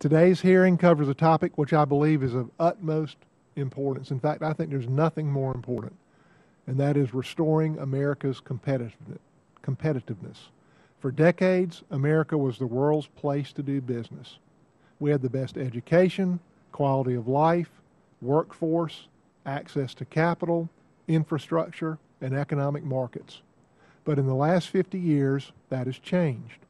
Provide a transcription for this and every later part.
Today's hearing covers a topic which I believe is of utmost importance. In fact, I think there's nothing more important, and that is restoring America's competitiveness. For decades, America was the world's place to do business. We had the best education, quality of life, workforce, access to capital, infrastructure, and economic markets. But in the last 50 years, that has changed.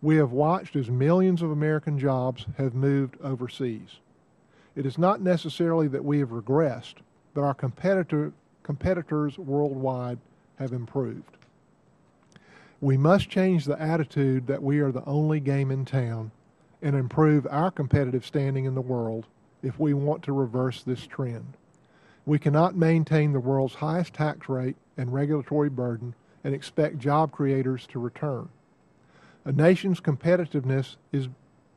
We have watched as millions of American jobs have moved overseas. It is not necessarily that we have regressed, but our competitor, competitors worldwide have improved. We must change the attitude that we are the only game in town and improve our competitive standing in the world if we want to reverse this trend. We cannot maintain the world's highest tax rate and regulatory burden and expect job creators to return. A nation's competitiveness is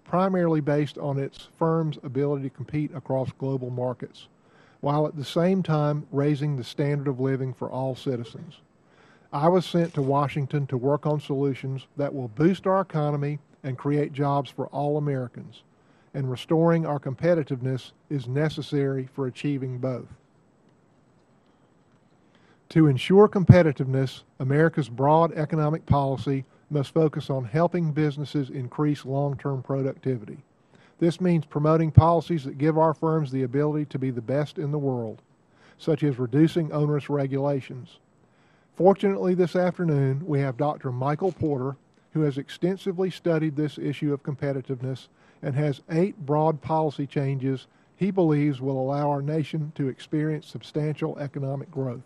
primarily based on its firm's ability to compete across global markets, while at the same time raising the standard of living for all citizens. I was sent to Washington to work on solutions that will boost our economy and create jobs for all Americans, and restoring our competitiveness is necessary for achieving both. To ensure competitiveness, America's broad economic policy must focus on helping businesses increase long-term productivity. This means promoting policies that give our firms the ability to be the best in the world, such as reducing onerous regulations. Fortunately, this afternoon, we have Dr. Michael Porter, who has extensively studied this issue of competitiveness and has eight broad policy changes he believes will allow our nation to experience substantial economic growth.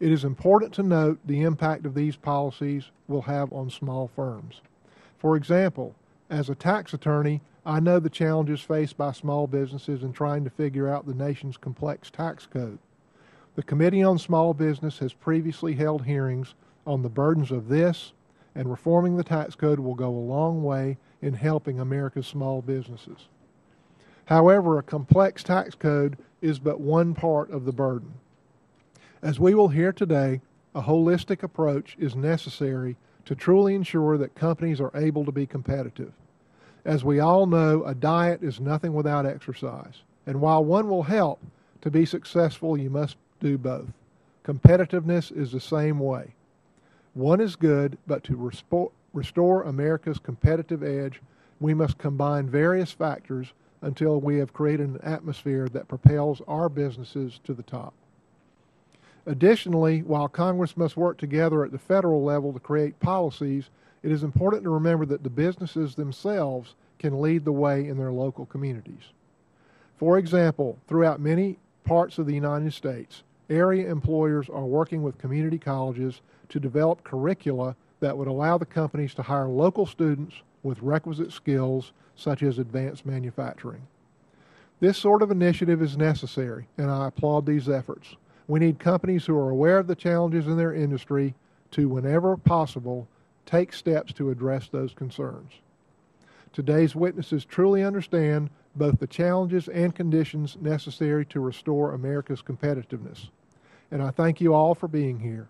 It is important to note the impact of these policies will have on small firms. For example, as a tax attorney, I know the challenges faced by small businesses in trying to figure out the nation's complex tax code. The Committee on Small Business has previously held hearings on the burdens of this, and reforming the tax code will go a long way in helping America's small businesses. However, a complex tax code is but one part of the burden. As we will hear today, a holistic approach is necessary to truly ensure that companies are able to be competitive. As we all know, a diet is nothing without exercise. And while one will help, to be successful, you must do both. Competitiveness is the same way. One is good, but to restore America's competitive edge, we must combine various factors until we have created an atmosphere that propels our businesses to the top. Additionally, while Congress must work together at the federal level to create policies, it is important to remember that the businesses themselves can lead the way in their local communities. For example, throughout many parts of the United States, area employers are working with community colleges to develop curricula that would allow the companies to hire local students with requisite skills such as advanced manufacturing. This sort of initiative is necessary, and I applaud these efforts. We need companies who are aware of the challenges in their industry to, whenever possible, take steps to address those concerns. Today's witnesses truly understand both the challenges and conditions necessary to restore America's competitiveness. And I thank you all for being here.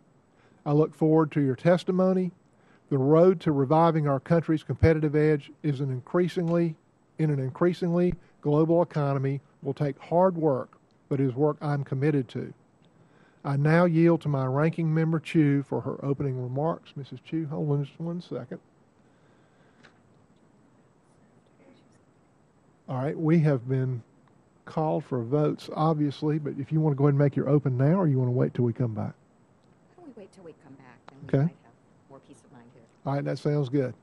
I look forward to your testimony. The road to reviving our country's competitive edge is an increasingly, in an increasingly global economy will take hard work, but is work I'm committed to. I now yield to my ranking member Chu for her opening remarks. Mrs. Chu, hold on just one second. All right, we have been called for votes, obviously, but if you want to go ahead and make your open now, or you want to wait till we come back? Can we wait till we come back? Okay. Might have more peace of mind here. All right, that sounds good.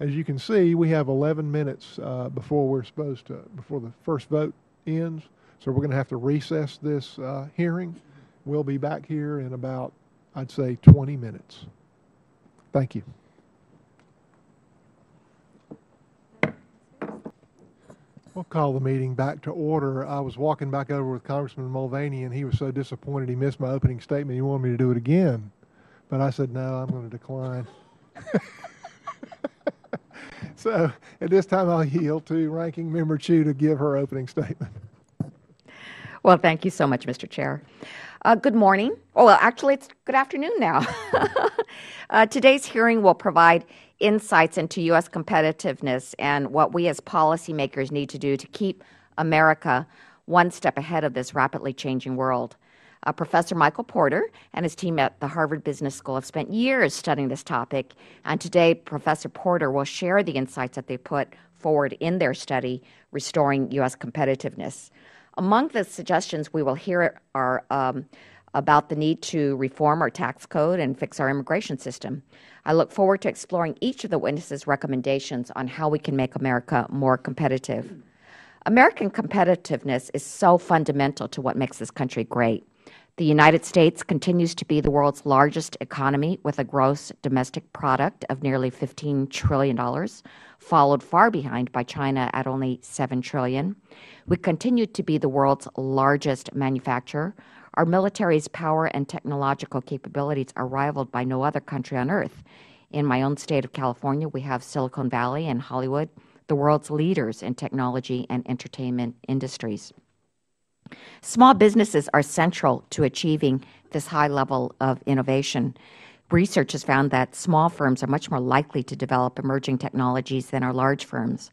As you can see, we have 11 minutes uh, before we're supposed to, before the first vote ends. So we're going to have to recess this uh, hearing. We'll be back here in about, I'd say, 20 minutes. Thank you. We'll call the meeting back to order. I was walking back over with Congressman Mulvaney, and he was so disappointed he missed my opening statement. He wanted me to do it again. But I said, no, I'm going to decline. so at this time, I'll yield to Ranking Member Chu to give her opening statement. Well, thank you so much, Mr. Chair. Uh, good morning. Oh, well, actually, it's good afternoon now. uh, today's hearing will provide insights into U.S. competitiveness and what we as policymakers need to do to keep America one step ahead of this rapidly changing world. Uh, Professor Michael Porter and his team at the Harvard Business School have spent years studying this topic, and today Professor Porter will share the insights that they put forward in their study, Restoring U.S. Competitiveness. Among the suggestions we will hear are um, about the need to reform our tax code and fix our immigration system. I look forward to exploring each of the witnesses' recommendations on how we can make America more competitive. American competitiveness is so fundamental to what makes this country great. The United States continues to be the world's largest economy with a gross domestic product of nearly $15 trillion, followed far behind by China at only 7 trillion. We continue to be the world's largest manufacturer. Our military's power and technological capabilities are rivaled by no other country on earth. In my own state of California, we have Silicon Valley and Hollywood, the world's leaders in technology and entertainment industries. Small businesses are central to achieving this high level of innovation. Research has found that small firms are much more likely to develop emerging technologies than our large firms.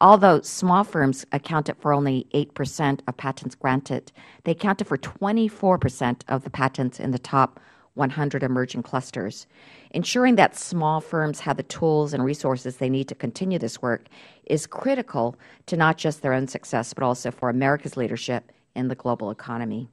Although small firms accounted for only 8 percent of patents granted, they accounted for 24 percent of the patents in the top 100 emerging clusters. Ensuring that small firms have the tools and resources they need to continue this work is critical to not just their own success, but also for America's leadership in the global economy.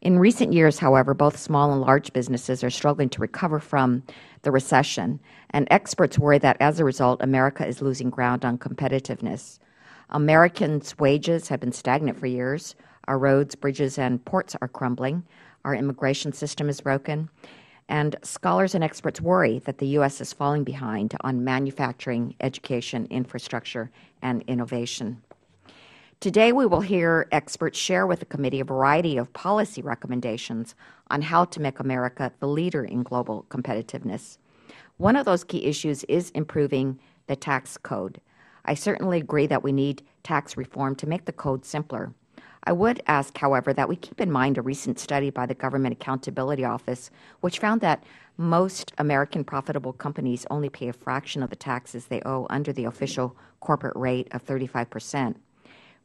In recent years, however, both small and large businesses are struggling to recover from the recession, and experts worry that as a result, America is losing ground on competitiveness. Americans' wages have been stagnant for years. Our roads, bridges, and ports are crumbling. Our immigration system is broken. And scholars and experts worry that the U.S. is falling behind on manufacturing, education, infrastructure, and innovation. Today, we will hear experts share with the committee a variety of policy recommendations on how to make America the leader in global competitiveness. One of those key issues is improving the tax code. I certainly agree that we need tax reform to make the code simpler. I would ask, however, that we keep in mind a recent study by the Government Accountability Office, which found that most American profitable companies only pay a fraction of the taxes they owe under the official corporate rate of 35 percent.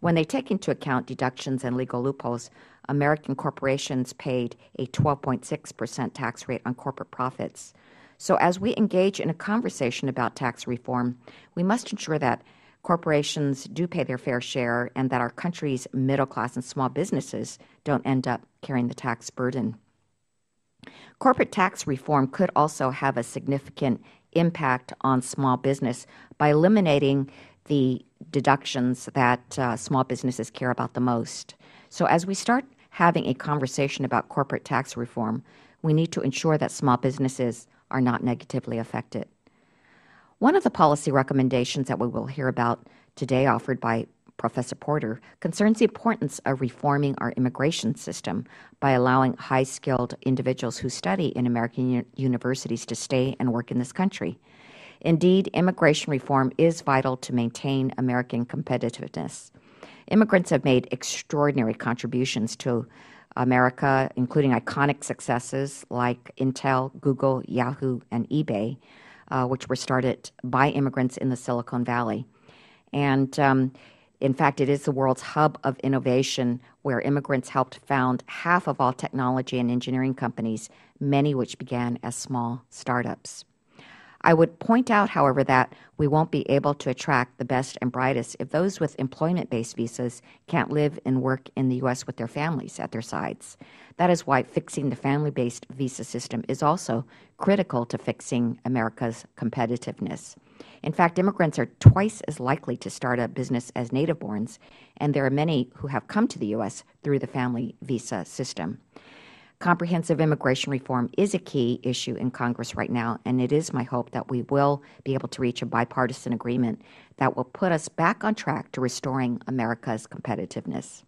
When they take into account deductions and legal loopholes, American corporations paid a 12.6 percent tax rate on corporate profits. So as we engage in a conversation about tax reform, we must ensure that corporations do pay their fair share and that our country's middle class and small businesses don't end up carrying the tax burden. Corporate tax reform could also have a significant impact on small business by eliminating the deductions that uh, small businesses care about the most. So as we start having a conversation about corporate tax reform, we need to ensure that small businesses are not negatively affected. One of the policy recommendations that we will hear about today offered by Professor Porter concerns the importance of reforming our immigration system by allowing high-skilled individuals who study in American universities to stay and work in this country. Indeed, immigration reform is vital to maintain American competitiveness. Immigrants have made extraordinary contributions to America, including iconic successes like Intel, Google, Yahoo, and eBay, uh, which were started by immigrants in the Silicon Valley. And um, in fact, it is the world's hub of innovation where immigrants helped found half of all technology and engineering companies, many which began as small startups. I would point out, however, that we won't be able to attract the best and brightest if those with employment-based visas can't live and work in the U.S. with their families at their sides. That is why fixing the family-based visa system is also critical to fixing America's competitiveness. In fact, immigrants are twice as likely to start a business as native-borns, and there are many who have come to the U.S. through the family visa system. Comprehensive immigration reform is a key issue in Congress right now, and it is my hope that we will be able to reach a bipartisan agreement that will put us back on track to restoring America's competitiveness.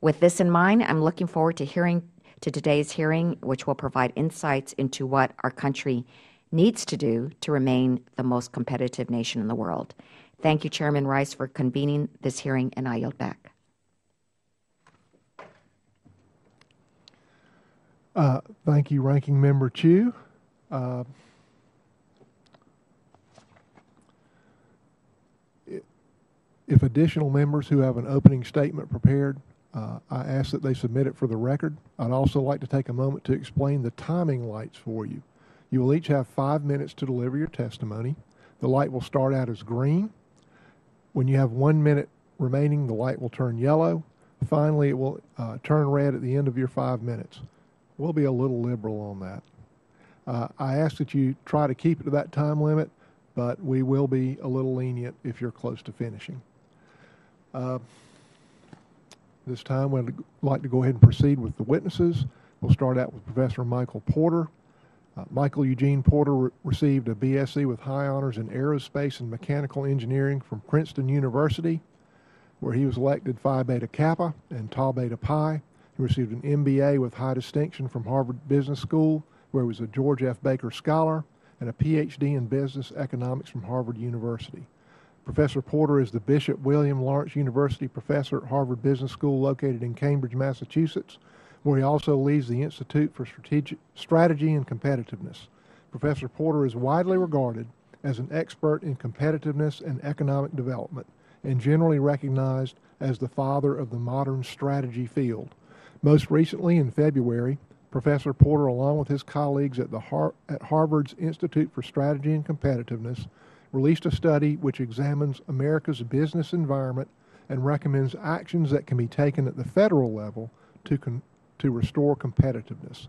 With this in mind, I am looking forward to hearing to today's hearing, which will provide insights into what our country needs to do to remain the most competitive nation in the world. Thank you, Chairman Rice, for convening this hearing, and I yield back. Uh, thank you, Ranking Member Chu. Uh, if additional members who have an opening statement prepared, uh, I ask that they submit it for the record. I'd also like to take a moment to explain the timing lights for you. You will each have five minutes to deliver your testimony. The light will start out as green. When you have one minute remaining, the light will turn yellow. Finally, it will uh, turn red at the end of your five minutes. We'll be a little liberal on that. Uh, I ask that you try to keep it to that time limit, but we will be a little lenient if you're close to finishing. Uh, this time, we'd like to go ahead and proceed with the witnesses. We'll start out with Professor Michael Porter. Uh, Michael Eugene Porter re received a BSc with high honors in aerospace and mechanical engineering from Princeton University, where he was elected Phi Beta Kappa and Tau Beta Pi. He received an MBA with high distinction from Harvard Business School, where he was a George F. Baker Scholar, and a PhD in business economics from Harvard University. Professor Porter is the Bishop William Lawrence University professor at Harvard Business School located in Cambridge, Massachusetts, where he also leads the Institute for Strategic, Strategy and Competitiveness. Professor Porter is widely regarded as an expert in competitiveness and economic development and generally recognized as the father of the modern strategy field. Most recently, in February, Professor Porter, along with his colleagues at, the Har at Harvard's Institute for Strategy and Competitiveness, released a study which examines America's business environment and recommends actions that can be taken at the federal level to, to restore competitiveness.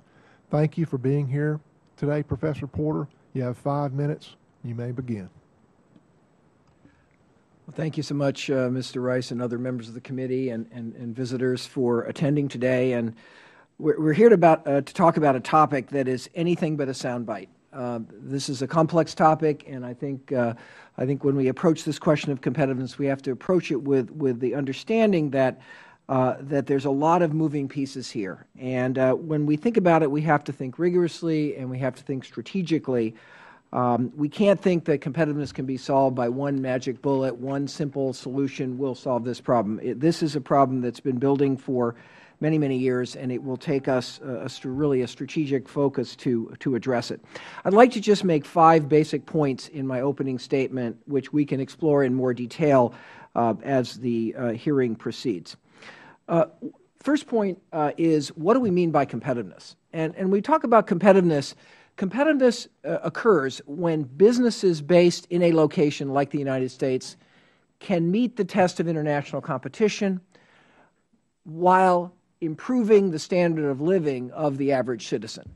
Thank you for being here today, Professor Porter. You have five minutes. You may begin. Well, thank you so much, uh, Mr. Rice and other members of the committee and, and, and visitors for attending today. And we're, we're here to, about, uh, to talk about a topic that is anything but a soundbite. Uh, this is a complex topic, and I think, uh, I think when we approach this question of competitiveness, we have to approach it with, with the understanding that, uh, that there's a lot of moving pieces here. And uh, when we think about it, we have to think rigorously and we have to think strategically. Um, we can't think that competitiveness can be solved by one magic bullet, one simple solution will solve this problem. It, this is a problem that's been building for many, many years, and it will take us a, really a strategic focus to, to address it. I'd like to just make five basic points in my opening statement, which we can explore in more detail uh, as the uh, hearing proceeds. Uh, first point uh, is what do we mean by competitiveness? And, and we talk about competitiveness. Competitiveness uh, occurs when businesses based in a location like the United States can meet the test of international competition while improving the standard of living of the average citizen.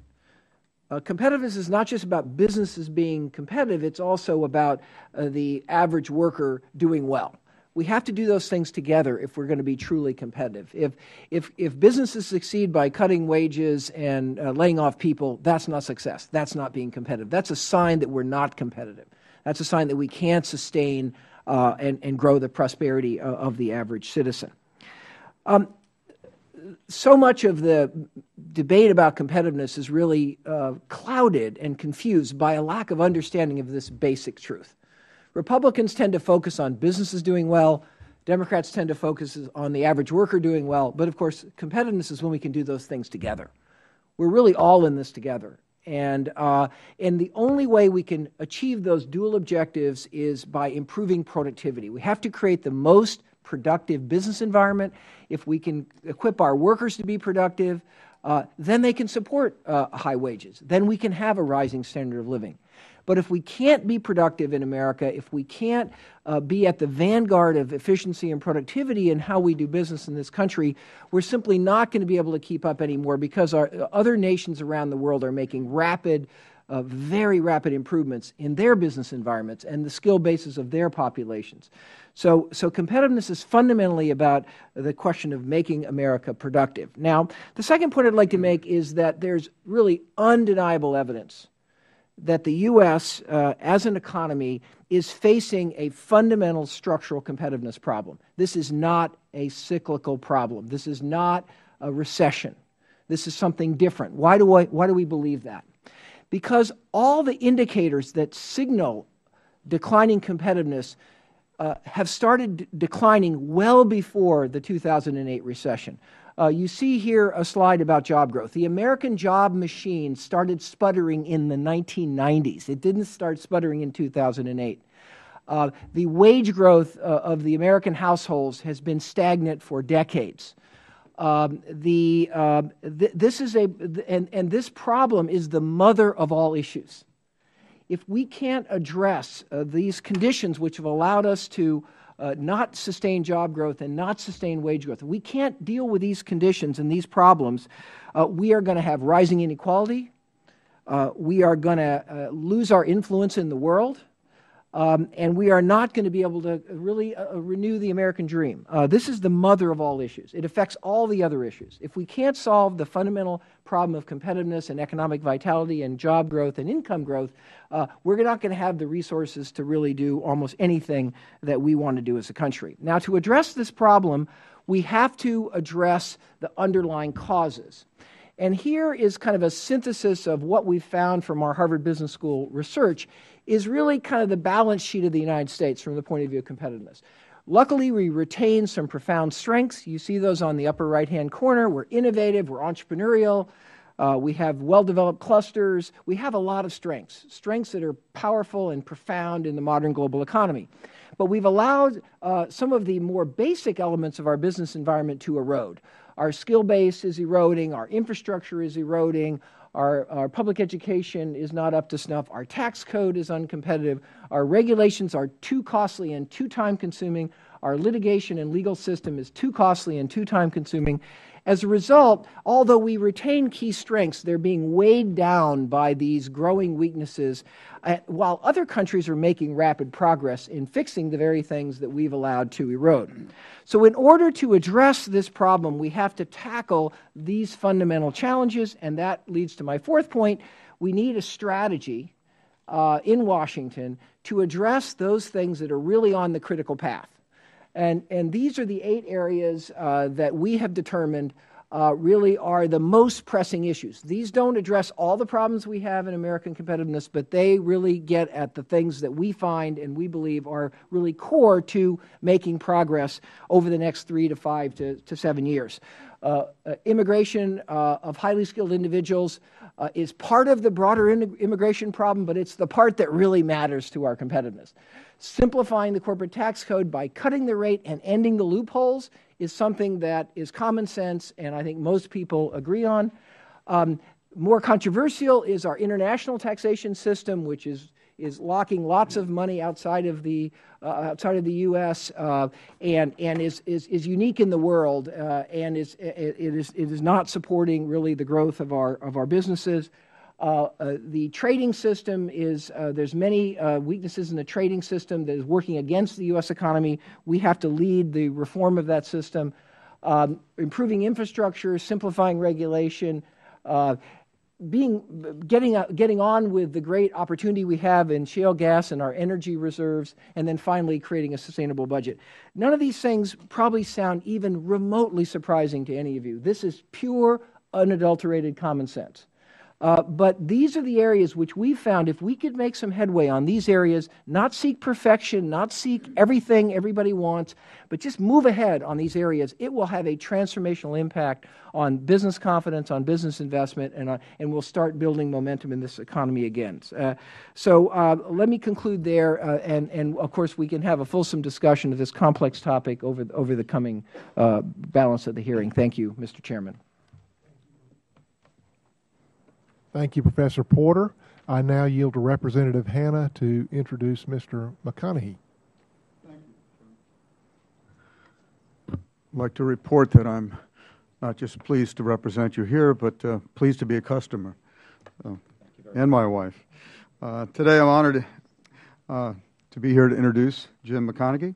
Uh, competitiveness is not just about businesses being competitive, it is also about uh, the average worker doing well. We have to do those things together if we are going to be truly competitive. If, if, if businesses succeed by cutting wages and uh, laying off people, that is not success. That is not being competitive. That is a sign that we are not competitive. That is a sign that we can't sustain uh, and, and grow the prosperity of, of the average citizen. Um, so much of the debate about competitiveness is really uh, clouded and confused by a lack of understanding of this basic truth. Republicans tend to focus on businesses doing well. Democrats tend to focus on the average worker doing well. But of course, competitiveness is when we can do those things together. We're really all in this together. And, uh, and the only way we can achieve those dual objectives is by improving productivity. We have to create the most productive business environment, if we can equip our workers to be productive, uh, then they can support uh, high wages. Then we can have a rising standard of living. But if we can't be productive in America, if we can't uh, be at the vanguard of efficiency and productivity in how we do business in this country, we're simply not going to be able to keep up anymore because our other nations around the world are making rapid uh, very rapid improvements in their business environments and the skill bases of their populations. So, so competitiveness is fundamentally about the question of making America productive. Now, the second point I'd like to make is that there's really undeniable evidence that the U.S., uh, as an economy, is facing a fundamental structural competitiveness problem. This is not a cyclical problem. This is not a recession. This is something different. Why do, I, why do we believe that? because all the indicators that signal declining competitiveness uh, have started declining well before the 2008 recession. Uh, you see here a slide about job growth. The American job machine started sputtering in the 1990s. It didn't start sputtering in 2008. Uh, the wage growth uh, of the American households has been stagnant for decades. Um, the, uh, th this is a, and, and this problem is the mother of all issues. If we can't address uh, these conditions which have allowed us to uh, not sustain job growth and not sustain wage growth, we can't deal with these conditions and these problems, uh, we are going to have rising inequality. we are going to lose our influence in the world. Um, and we are not going to be able to really uh, uh, renew the American dream. Uh, this is the mother of all issues. It affects all the other issues. If we can't solve the fundamental problem of competitiveness and economic vitality and job growth and income growth, uh, we're not going to have the resources to really do almost anything that we want to do as a country. Now, to address this problem, we have to address the underlying causes. And here is kind of a synthesis of what we've found from our Harvard Business School research is really kind of the balance sheet of the United States from the point of view of competitiveness. Luckily, we retain some profound strengths. You see those on the upper right-hand corner. We're innovative. We're entrepreneurial. Uh, we have well-developed clusters. We have a lot of strengths, strengths that are powerful and profound in the modern global economy. But we've allowed uh, some of the more basic elements of our business environment to erode. Our skill base is eroding. Our infrastructure is eroding. Our, our public education is not up to snuff. Our tax code is uncompetitive. Our regulations are too costly and too time consuming. Our litigation and legal system is too costly and too time consuming. As a result, although we retain key strengths, they're being weighed down by these growing weaknesses, uh, while other countries are making rapid progress in fixing the very things that we've allowed to erode. So in order to address this problem, we have to tackle these fundamental challenges, and that leads to my fourth point. We need a strategy uh, in Washington to address those things that are really on the critical path. And, and these are the eight areas uh, that we have determined uh, really are the most pressing issues. These don't address all the problems we have in American competitiveness, but they really get at the things that we find and we believe are really core to making progress over the next three to five to, to seven years. Uh, uh, immigration uh, of highly skilled individuals uh, is part of the broader immigration problem, but it's the part that really matters to our competitiveness. Simplifying the corporate tax code by cutting the rate and ending the loopholes is something that is common sense and I think most people agree on. Um, more controversial is our international taxation system, which is is locking lots of money outside of the uh, outside of the U.S. Uh, and and is, is is unique in the world uh, and is it, it is it is not supporting really the growth of our of our businesses. Uh, uh, the trading system is, uh, there's many weaknesses in the trading system that is working against the U.S. economy. We have to lead the reform of that system. Um, improving infrastructure, simplifying regulation, being, getting, uh, getting on with the great opportunity we have in shale gas and our energy reserves, and then finally creating a sustainable budget. None of these things probably sound even remotely surprising to any of you. This is pure, unadulterated common sense. Uh, but these are the areas which we found if we could make some headway on these areas, not seek perfection, not seek everything everybody wants, but just move ahead on these areas, it will have a transformational impact on business confidence, on business investment, and, uh, and we'll start building momentum in this economy again. Uh, so uh, let me conclude there, uh, and, and of course we can have a fulsome discussion of this complex topic over, over the coming uh, balance of the hearing. Thank you, Mr. Chairman. Thank you, Professor Porter. I now yield to Representative Hanna to introduce Mr. McConaughey. Thank you. I'd like to report that I'm not just pleased to represent you here, but uh, pleased to be a customer, uh, and my wife. Uh, today I'm honored uh, to be here to introduce Jim McConaughey,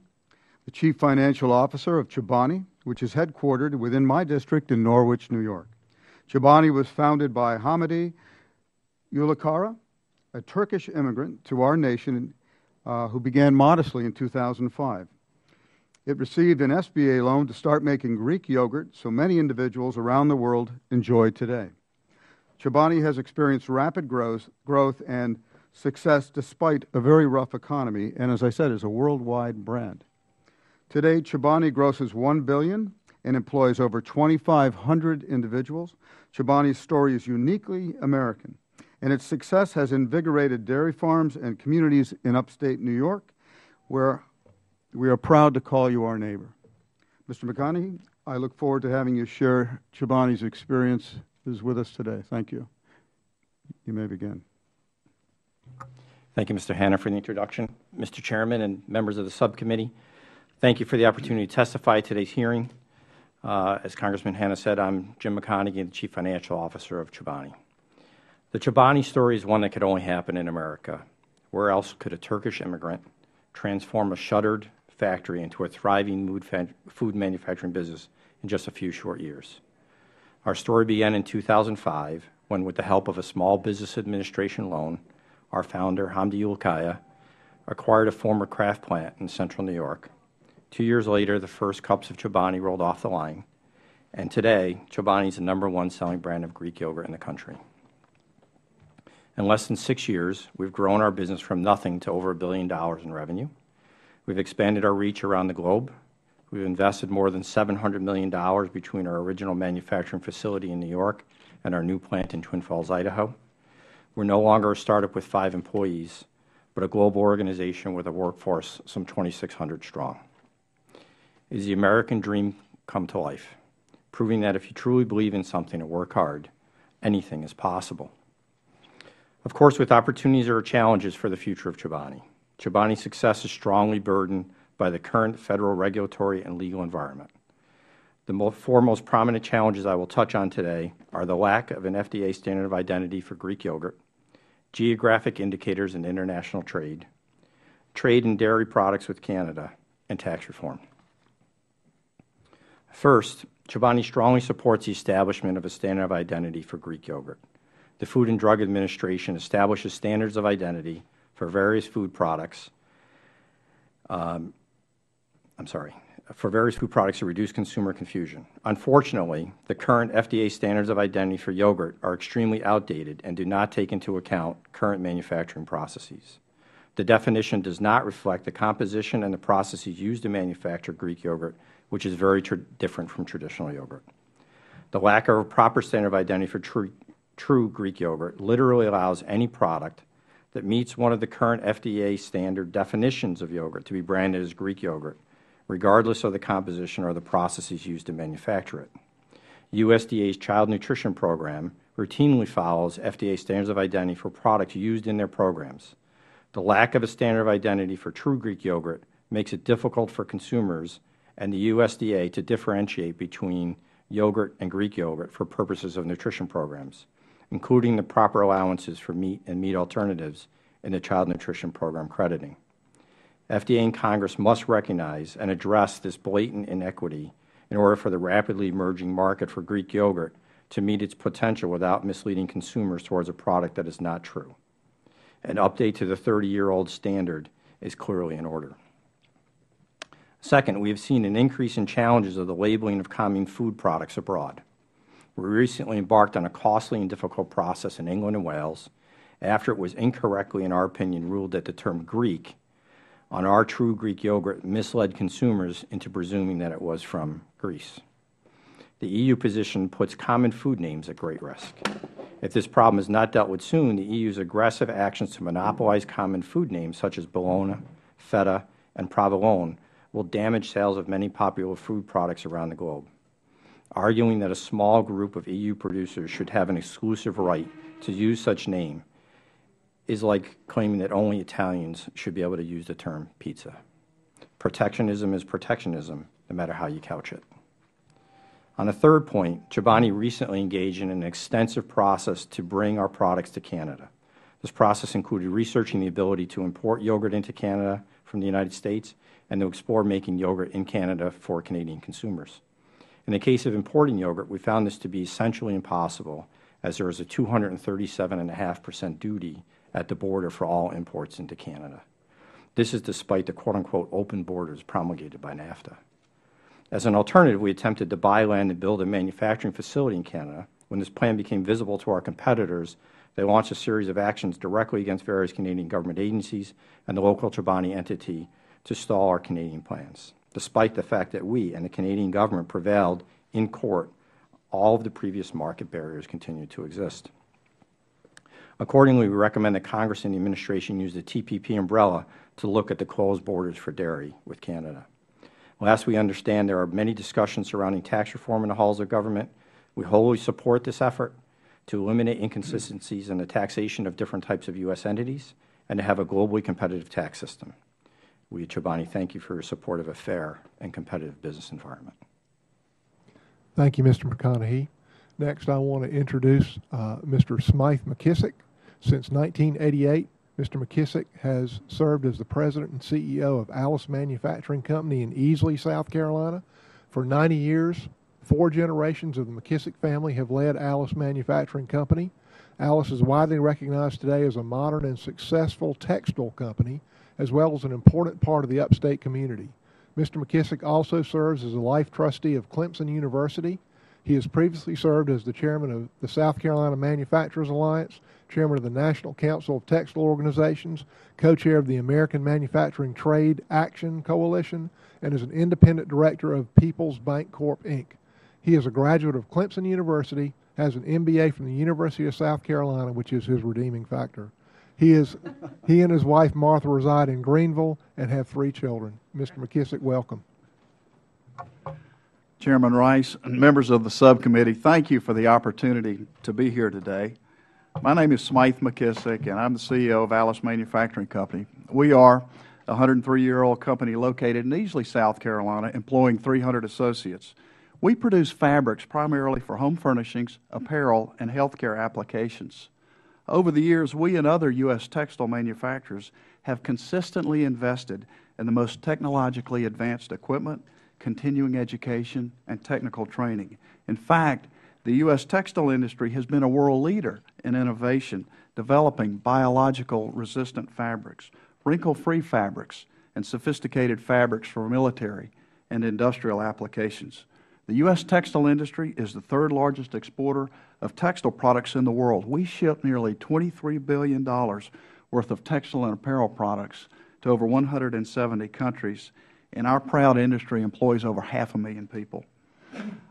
the Chief Financial Officer of Chobani, which is headquartered within my district in Norwich, New York. Chobani was founded by Hamidi Ulukaya, a Turkish immigrant to our nation uh, who began modestly in 2005. It received an SBA loan to start making Greek yogurt so many individuals around the world enjoy today. Chobani has experienced rapid growth, growth and success despite a very rough economy and, as I said, is a worldwide brand. Today, Chobani grosses 1 billion and employs over 2,500 individuals. Chobani's story is uniquely American, and its success has invigorated dairy farms and communities in upstate New York, where we are proud to call you our neighbor. Mr. McConaughey, I look forward to having you share Chobani's experiences with us today. Thank you. You may begin. Thank you, Mr. Hanna, for the introduction. Mr. Chairman and members of the subcommittee, thank you for the opportunity to testify at today's hearing. Uh, as Congressman Hanna said, I'm Jim McConaughey, the Chief Financial Officer of Chobani. The Chobani story is one that could only happen in America. Where else could a Turkish immigrant transform a shuttered factory into a thriving food manufacturing business in just a few short years? Our story began in 2005 when, with the help of a Small Business Administration loan, our founder, Hamdi Ulukaya, acquired a former Kraft plant in central New York. Two years later, the first cups of Chobani rolled off the line, and today, Chobani is the number one selling brand of Greek yogurt in the country. In less than six years, we've grown our business from nothing to over a billion dollars in revenue. We've expanded our reach around the globe. We've invested more than $700 million between our original manufacturing facility in New York and our new plant in Twin Falls, Idaho. We're no longer a startup with five employees, but a global organization with a workforce some 2,600 strong. Is the American dream come to life, proving that if you truly believe in something and work hard, anything is possible. Of course, with opportunities there are challenges for the future of Chobani. Chobani's success is strongly burdened by the current federal regulatory and legal environment. The four most prominent challenges I will touch on today are the lack of an FDA standard of identity for Greek yogurt, geographic indicators in international trade, trade in dairy products with Canada, and tax reform. First, Chobani strongly supports the establishment of a standard of identity for Greek yogurt. The Food and Drug Administration establishes standards of identity for various food products. Um, I'm sorry, for various food products to reduce consumer confusion. Unfortunately, the current FDA standards of identity for yogurt are extremely outdated and do not take into account current manufacturing processes. The definition does not reflect the composition and the processes used to manufacture Greek yogurt, which is very different from traditional yogurt. The lack of a proper standard of identity for true, Greek yogurt literally allows any product that meets one of the current FDA standard definitions of yogurt to be branded as Greek yogurt regardless of the composition or the processes used to manufacture it. USDA's Child Nutrition Program routinely follows FDA standards of identity for products used in their programs. The lack of a standard of identity for true Greek yogurt makes it difficult for consumers and the USDA to differentiate between yogurt and Greek yogurt for purposes of nutrition programs, including the proper allowances for meat and meat alternatives in the Child Nutrition Program crediting. FDA and Congress must recognize and address this blatant inequity in order for the rapidly emerging market for Greek yogurt to meet its potential without misleading consumers towards a product that is not true. An update to the 30-year-old standard is clearly in order. Second, we have seen an increase in challenges of the labeling of common food products abroad. We recently embarked on a costly and difficult process in England and Wales after it was incorrectly, in our opinion, ruled that the term Greek on our true Greek yogurt misled consumers into presuming that it was from Greece. The EU position puts common food names at great risk. If this problem is not dealt with soon, the EU's aggressive actions to monopolize common food names such as bologna, feta, and provolone will damage sales of many popular food products around the globe. Arguing that a small group of EU producers should have an exclusive right to use such name is like claiming that only Italians should be able to use the term pizza. Protectionism is protectionism, no matter how you couch it. On the third point, Chobani recently engaged in an extensive process to bring our products to Canada. This process included researching the ability to import yogurt into Canada from the United States and to explore making yogurt in Canada for Canadian consumers. In the case of importing yogurt, we found this to be essentially impossible as there is a 237.5 percent duty at the border for all imports into Canada. This is despite the quote-unquote open borders promulgated by NAFTA. As an alternative, we attempted to buy land and build a manufacturing facility in Canada. When this plan became visible to our competitors, they launched a series of actions directly against various Canadian government agencies and the local Chobani entity to stall our Canadian plans. Despite the fact that we and the Canadian government prevailed in court, all of the previous market barriers continue to exist. Accordingly, we recommend that Congress and the Administration use the TPP umbrella to look at the closed borders for dairy with Canada. Last, we understand there are many discussions surrounding tax reform in the halls of government. We wholly support this effort to eliminate inconsistencies in the taxation of different types of U.S. entities and to have a globally competitive tax system. We at Chobani thank you for your support of a fair and competitive business environment. Thank you, Mr. McConaughey. Next, I want to introduce uh, Mr. Smythe McKissick. Since 1988, Mr. McKissick has served as the president and CEO of Alice Manufacturing Company in Easley, South Carolina. For 90 years, four generations of the McKissick family have led Alice Manufacturing Company. Alice is widely recognized today as a modern and successful textile company, as well as an important part of the upstate community. Mr. McKissick also serves as a life trustee of Clemson University. He has previously served as the chairman of the South Carolina Manufacturers Alliance, chairman of the National Council of Textile Organizations, co-chair of the American Manufacturing Trade Action Coalition, and is an independent director of People's Bank Corp, Inc. He is a graduate of Clemson University, has an MBA from the University of South Carolina, which is his redeeming factor. He is he and his wife Martha reside in Greenville and have three children. Mr. McKissick, welcome. Chairman Rice and members of the subcommittee, thank you for the opportunity to be here today. My name is Smythe McKissick, and I'm the CEO of Alice Manufacturing Company. We are a 103-year-old company located in Easley, South Carolina, employing 300 associates. We produce fabrics primarily for home furnishings, apparel, and healthcare applications. Over the years, we and other U.S. textile manufacturers have consistently invested in the most technologically advanced equipment, continuing education, and technical training. In fact, the U.S. textile industry has been a world leader in innovation, developing biological resistant fabrics, wrinkle-free fabrics, and sophisticated fabrics for military and industrial applications. The U.S. textile industry is the third largest exporter of textile products in the world. We ship nearly $23 billion worth of textile and apparel products to over 170 countries, and our proud industry employs over half a million people.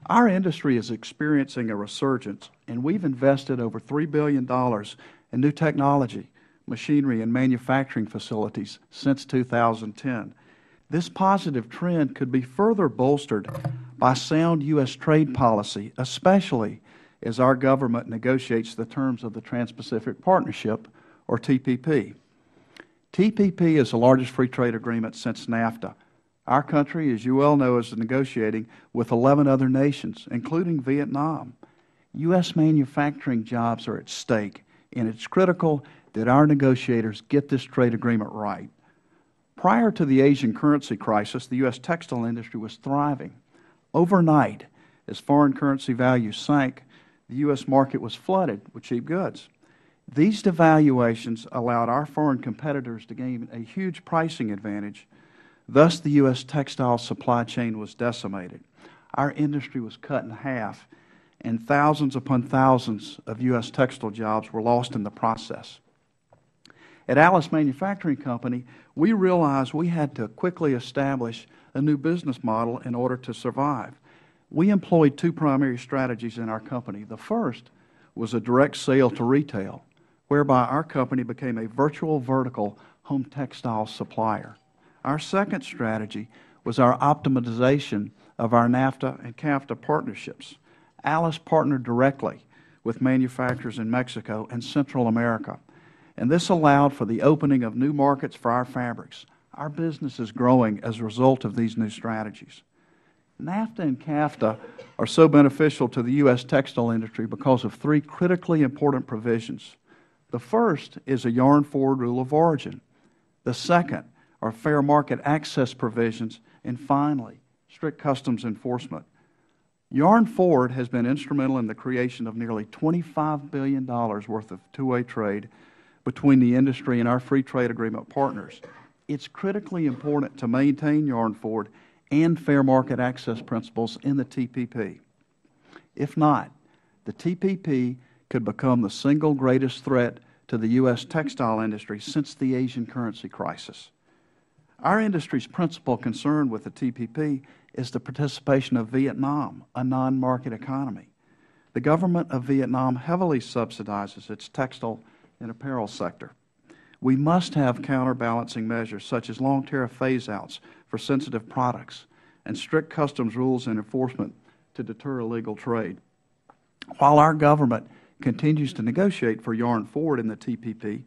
Our industry is experiencing a resurgence, and we have invested over $3 billion in new technology, machinery, and manufacturing facilities since 2010. This positive trend could be further bolstered by sound U.S. trade policy, especially as our government negotiates the terms of the Trans-Pacific Partnership, or TPP. TPP is the largest free trade agreement since NAFTA. Our country, as you well know, is negotiating with 11 other nations, including Vietnam. U.S. manufacturing jobs are at stake, and it is critical that our negotiators get this trade agreement right. Prior to the Asian currency crisis, the U.S. textile industry was thriving. Overnight, as foreign currency values sank, the U.S. market was flooded with cheap goods. These devaluations allowed our foreign competitors to gain a huge pricing advantage. Thus, the U.S. textile supply chain was decimated. Our industry was cut in half, and thousands upon thousands of U.S. textile jobs were lost in the process. At Alice Manufacturing Company, we realized we had to quickly establish a new business model in order to survive. We employed two primary strategies in our company. The first was a direct sale to retail, whereby our company became a virtual vertical home textile supplier. Our second strategy was our optimization of our NAFTA and CAFTA partnerships. Alice partnered directly with manufacturers in Mexico and Central America, and this allowed for the opening of new markets for our fabrics. Our business is growing as a result of these new strategies. NAFTA and CAFTA are so beneficial to the U.S. textile industry because of three critically important provisions. The first is a yarn forward rule of origin. The second are fair market access provisions. And finally, strict customs enforcement. Yarn Forward has been instrumental in the creation of nearly $25 billion worth of two-way trade between the industry and our free trade agreement partners. It is critically important to maintain Yarn Forward and fair market access principles in the TPP. If not, the TPP could become the single greatest threat to the U.S. textile industry since the Asian currency crisis. Our industry's principal concern with the TPP is the participation of Vietnam, a non-market economy. The government of Vietnam heavily subsidizes its textile and apparel sector. We must have counterbalancing measures such as long tariff phase-outs for sensitive products and strict customs rules and enforcement to deter illegal trade. While our government continues to negotiate for yarn forward in the TPP,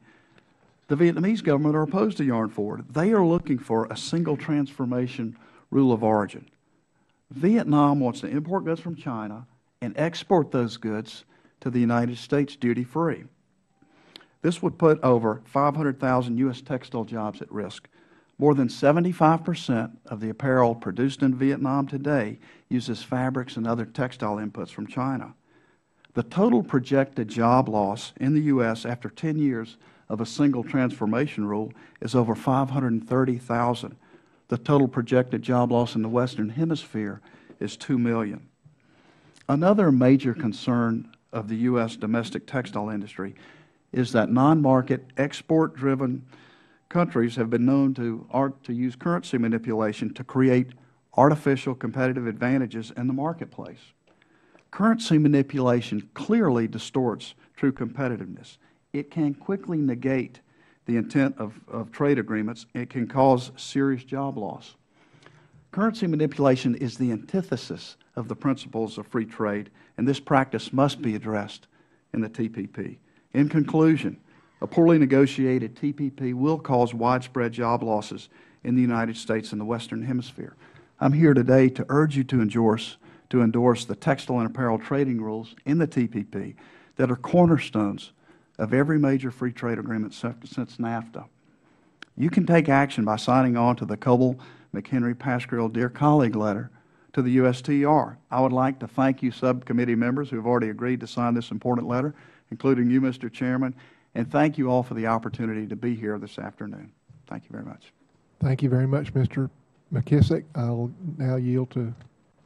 the Vietnamese government are opposed to yarn forward. They are looking for a single transformation rule of origin. Vietnam wants to import goods from China and export those goods to the United States duty free. This would put over 500,000 U.S. textile jobs at risk. More than 75 percent of the apparel produced in Vietnam today uses fabrics and other textile inputs from China. The total projected job loss in the U.S. after 10 years of a single transformation rule is over 530,000. The total projected job loss in the Western Hemisphere is 2 million. Another major concern of the U.S. domestic textile industry is that non-market, export-driven countries have been known to, art, to use currency manipulation to create artificial competitive advantages in the marketplace. Currency manipulation clearly distorts true competitiveness it can quickly negate the intent of, of trade agreements. It can cause serious job loss. Currency manipulation is the antithesis of the principles of free trade, and this practice must be addressed in the TPP. In conclusion, a poorly negotiated TPP will cause widespread job losses in the United States and the Western Hemisphere. I am here today to urge you to endorse, to endorse the textile and apparel trading rules in the TPP that are cornerstones of every major free trade agreement since NAFTA. You can take action by signing on to the Coble McHenry Pascrell Dear Colleague letter to the USTR. I would like to thank you subcommittee members who have already agreed to sign this important letter, including you, Mr. Chairman, and thank you all for the opportunity to be here this afternoon. Thank you very much. Thank you very much, Mr. McKissick. I will now yield to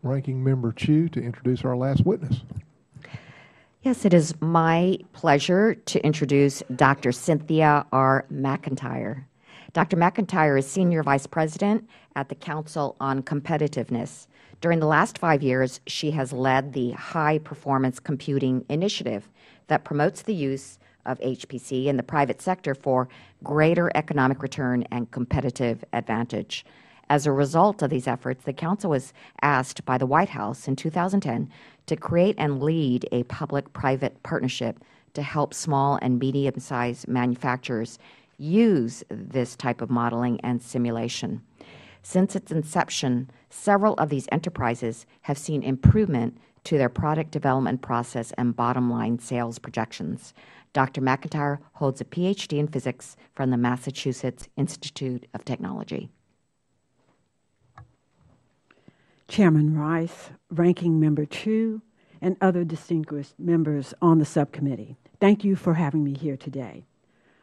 Ranking Member Chu to introduce our last witness. Yes, it is my pleasure to introduce Dr. Cynthia R. McIntyre. Dr. McIntyre is Senior Vice President at the Council on Competitiveness. During the last five years, she has led the High Performance Computing Initiative that promotes the use of HPC in the private sector for greater economic return and competitive advantage. As a result of these efforts, the Council was asked by the White House in 2010 to create and lead a public-private partnership to help small and medium-sized manufacturers use this type of modeling and simulation. Since its inception, several of these enterprises have seen improvement to their product development process and bottom-line sales projections. Dr. McIntyre holds a Ph.D. in physics from the Massachusetts Institute of Technology. Chairman Rice, Ranking Member Chu, and other distinguished members on the subcommittee. Thank you for having me here today.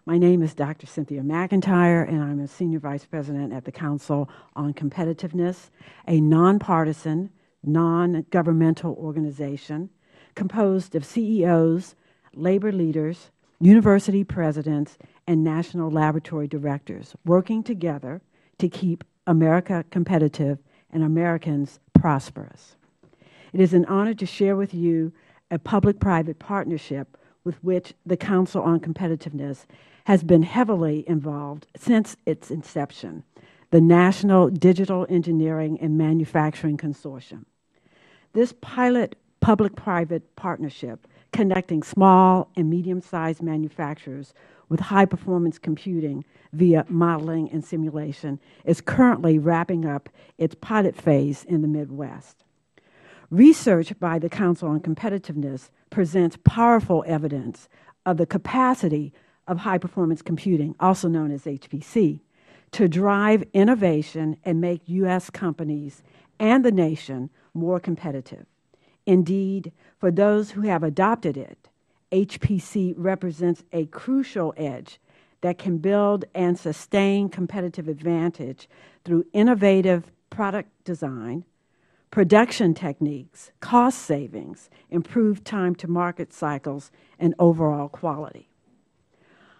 My name is Dr. Cynthia McIntyre, and I'm a Senior Vice President at the Council on Competitiveness, a nonpartisan, non-governmental organization composed of CEOs, labor leaders, university presidents, and national laboratory directors working together to keep America competitive and Americans prosperous. It is an honor to share with you a public-private partnership with which the Council on Competitiveness has been heavily involved since its inception, the National Digital Engineering and Manufacturing Consortium. This pilot public-private partnership connecting small and medium-sized manufacturers with high-performance computing via modeling and simulation is currently wrapping up its pilot phase in the Midwest. Research by the Council on Competitiveness presents powerful evidence of the capacity of high-performance computing, also known as HPC, to drive innovation and make U.S. companies and the nation more competitive. Indeed, for those who have adopted it, HPC represents a crucial edge that can build and sustain competitive advantage through innovative product design, production techniques, cost savings, improved time to market cycles, and overall quality.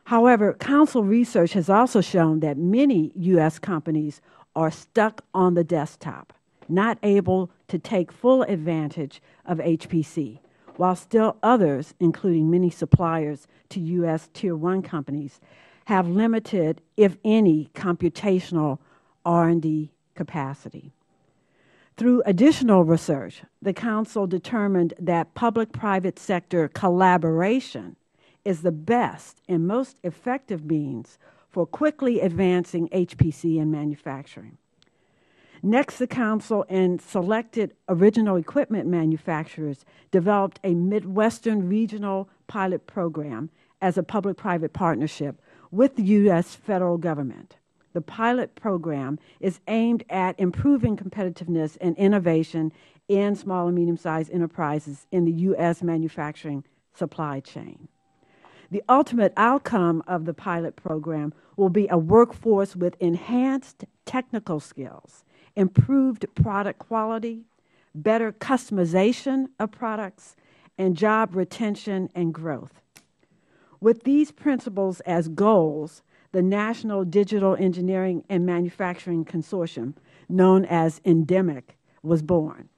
However, Council research has also shown that many U.S. companies are stuck on the desktop, not able to take full advantage of HPC, while still others, including many suppliers to U.S. Tier 1 companies, have limited, if any, computational R&D capacity. Through additional research, the Council determined that public-private sector collaboration is the best and most effective means for quickly advancing HPC in manufacturing. Next, the Council and selected original equipment manufacturers developed a Midwestern regional pilot program as a public-private partnership with the U.S. federal government. The pilot program is aimed at improving competitiveness and innovation in small and medium-sized enterprises in the U.S. manufacturing supply chain. The ultimate outcome of the pilot program will be a workforce with enhanced technical skills, improved product quality, better customization of products, and job retention and growth. With these principles as goals, the National Digital Engineering and Manufacturing Consortium, known as ENDEMIC, was born.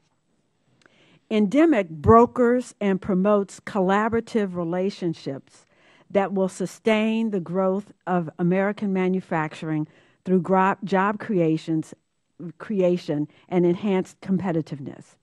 ENDEMIC brokers and promotes collaborative relationships that will sustain the growth of American manufacturing through job creations, creation and enhanced competitiveness.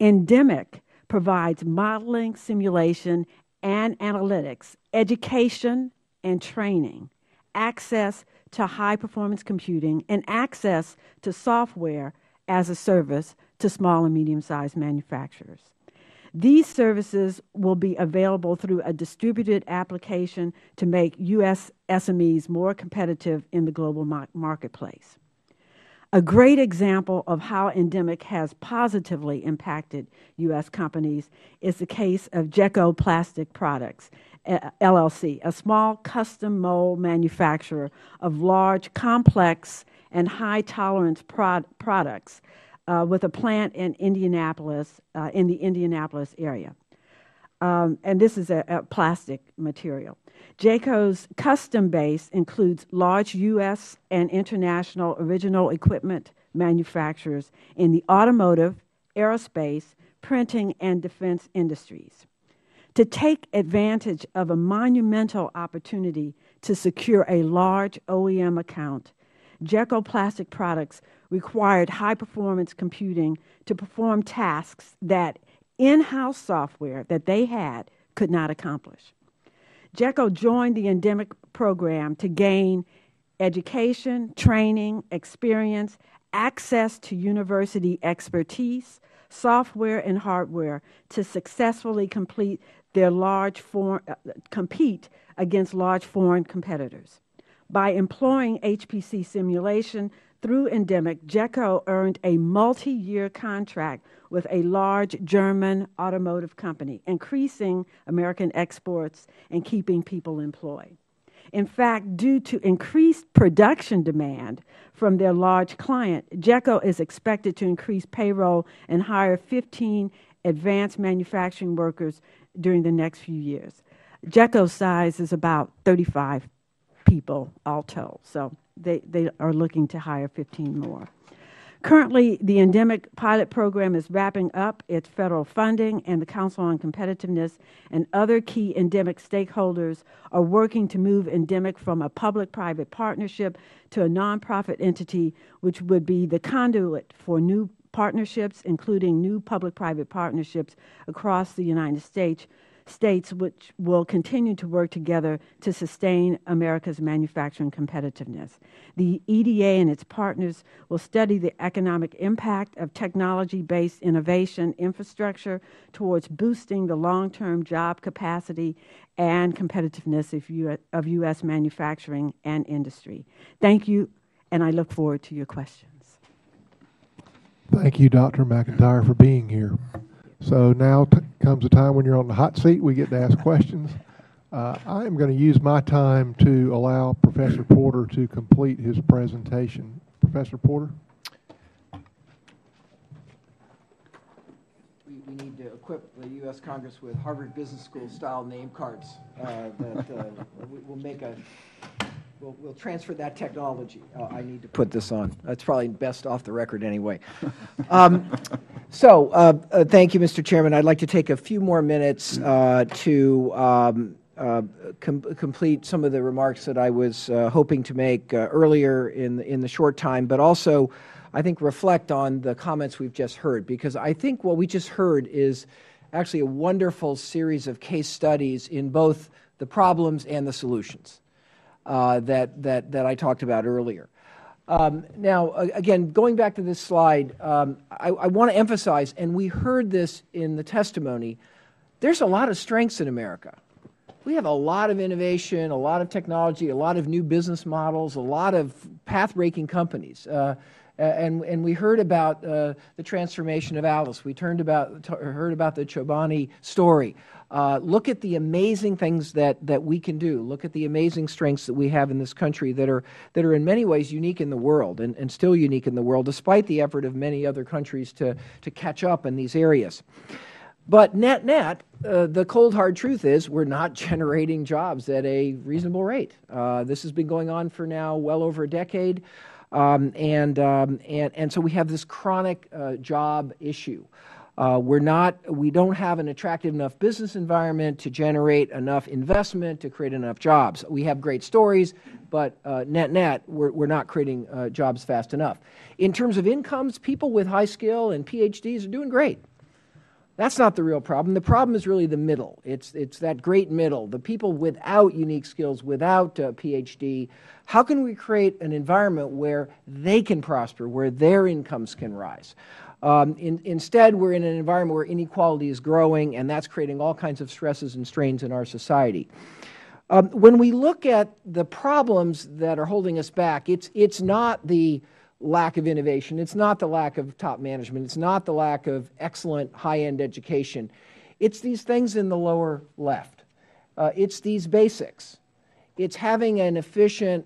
ENDEMIC provides modeling, simulation, and analytics, education and training, access to high-performance computing, and access to software as a service to small and medium-sized manufacturers. These services will be available through a distributed application to make U.S. SMEs more competitive in the global marketplace. A great example of how ENDEMIC has positively impacted U.S. companies is the case of Jeco Plastic Products, LLC, a small custom mold manufacturer of large, complex, and high-tolerance products uh, with a plant in Indianapolis, uh, in the Indianapolis area. Um, and this is a, a plastic material. Jeco's custom base includes large U.S. and international original equipment manufacturers in the automotive, aerospace, printing, and defense industries. To take advantage of a monumental opportunity to secure a large OEM account, Jeco Plastic Products required high-performance computing to perform tasks that in-house software that they had could not accomplish. Jeco joined the ENDEMIC program to gain education, training, experience, access to university expertise, software and hardware to successfully complete their large foreign, uh, compete against large foreign competitors. By employing HPC simulation through ENDEMIC, Jeco earned a multi-year contract with a large German automotive company, increasing American exports and keeping people employed. In fact, due to increased production demand from their large client, Jeco is expected to increase payroll and hire 15 advanced manufacturing workers during the next few years. Jeco's size is about 35 people all told. So they, they are looking to hire 15 more. Currently, the ENDEMIC pilot program is wrapping up its federal funding, and the Council on Competitiveness and other key ENDEMIC stakeholders are working to move ENDEMIC from a public-private partnership to a nonprofit entity, which would be the conduit for new partnerships, including new public-private partnerships across the United States, states which will continue to work together to sustain America's manufacturing competitiveness. The EDA and its partners will study the economic impact of technology-based innovation infrastructure towards boosting the long-term job capacity and competitiveness of, U of U.S. manufacturing and industry. Thank you, and I look forward to your questions. Thank you, Dr. McIntyre, for being here. So now comes a time when you're on the hot seat. We get to ask questions. Uh, I am going to use my time to allow Professor Porter to complete his presentation. Professor Porter? we, we need to equip the U.S. Congress with Harvard Business School style name cards uh, that uh, will make a. We'll, we'll transfer that technology. Uh, I need to put this on. That's probably best off the record anyway. Um, so, uh, uh, thank you, Mr. Chairman. I'd like to take a few more minutes uh, to um, uh, com complete some of the remarks that I was uh, hoping to make uh, earlier in the, in the short time, but also I think reflect on the comments we've just heard, because I think what we just heard is actually a wonderful series of case studies in both the problems and the solutions that, that, that I talked about earlier. Um, now, again, going back to this slide, um, I, I want to emphasize, and we heard this in the testimony, there's a lot of strengths in America we have a lot of innovation, a lot of technology, a lot of new business models, a lot of path-breaking companies. Uh, and, and we heard about uh, the transformation of Alice. We turned about, heard about the Chobani story. Uh, look at the amazing things that, that we can do. Look at the amazing strengths that we have in this country that are, that are in many ways unique in the world and, and still unique in the world, despite the effort of many other countries to, to catch up in these areas. But net net, uh, the cold hard truth is we're not generating jobs at a reasonable rate. Uh, this has been going on for now well over a decade. Um, and, um, and, and so we have this chronic uh, job issue. Uh, we're not, we don't have an attractive enough business environment to generate enough investment to create enough jobs. We have great stories, but uh, net net, we're, we're not creating uh, jobs fast enough. In terms of incomes, people with high skill and PhDs are doing great. That's not the real problem. The problem is really the middle. It's, it's that great middle, the people without unique skills, without a PhD. How can we create an environment where they can prosper, where their incomes can rise? Um, in, instead, we're in an environment where inequality is growing, and that's creating all kinds of stresses and strains in our society. Um, when we look at the problems that are holding us back, it's, it's not the lack of innovation. It's not the lack of top management. It's not the lack of excellent high-end education. It's these things in the lower left. Uh, it's these basics. It's having an efficient,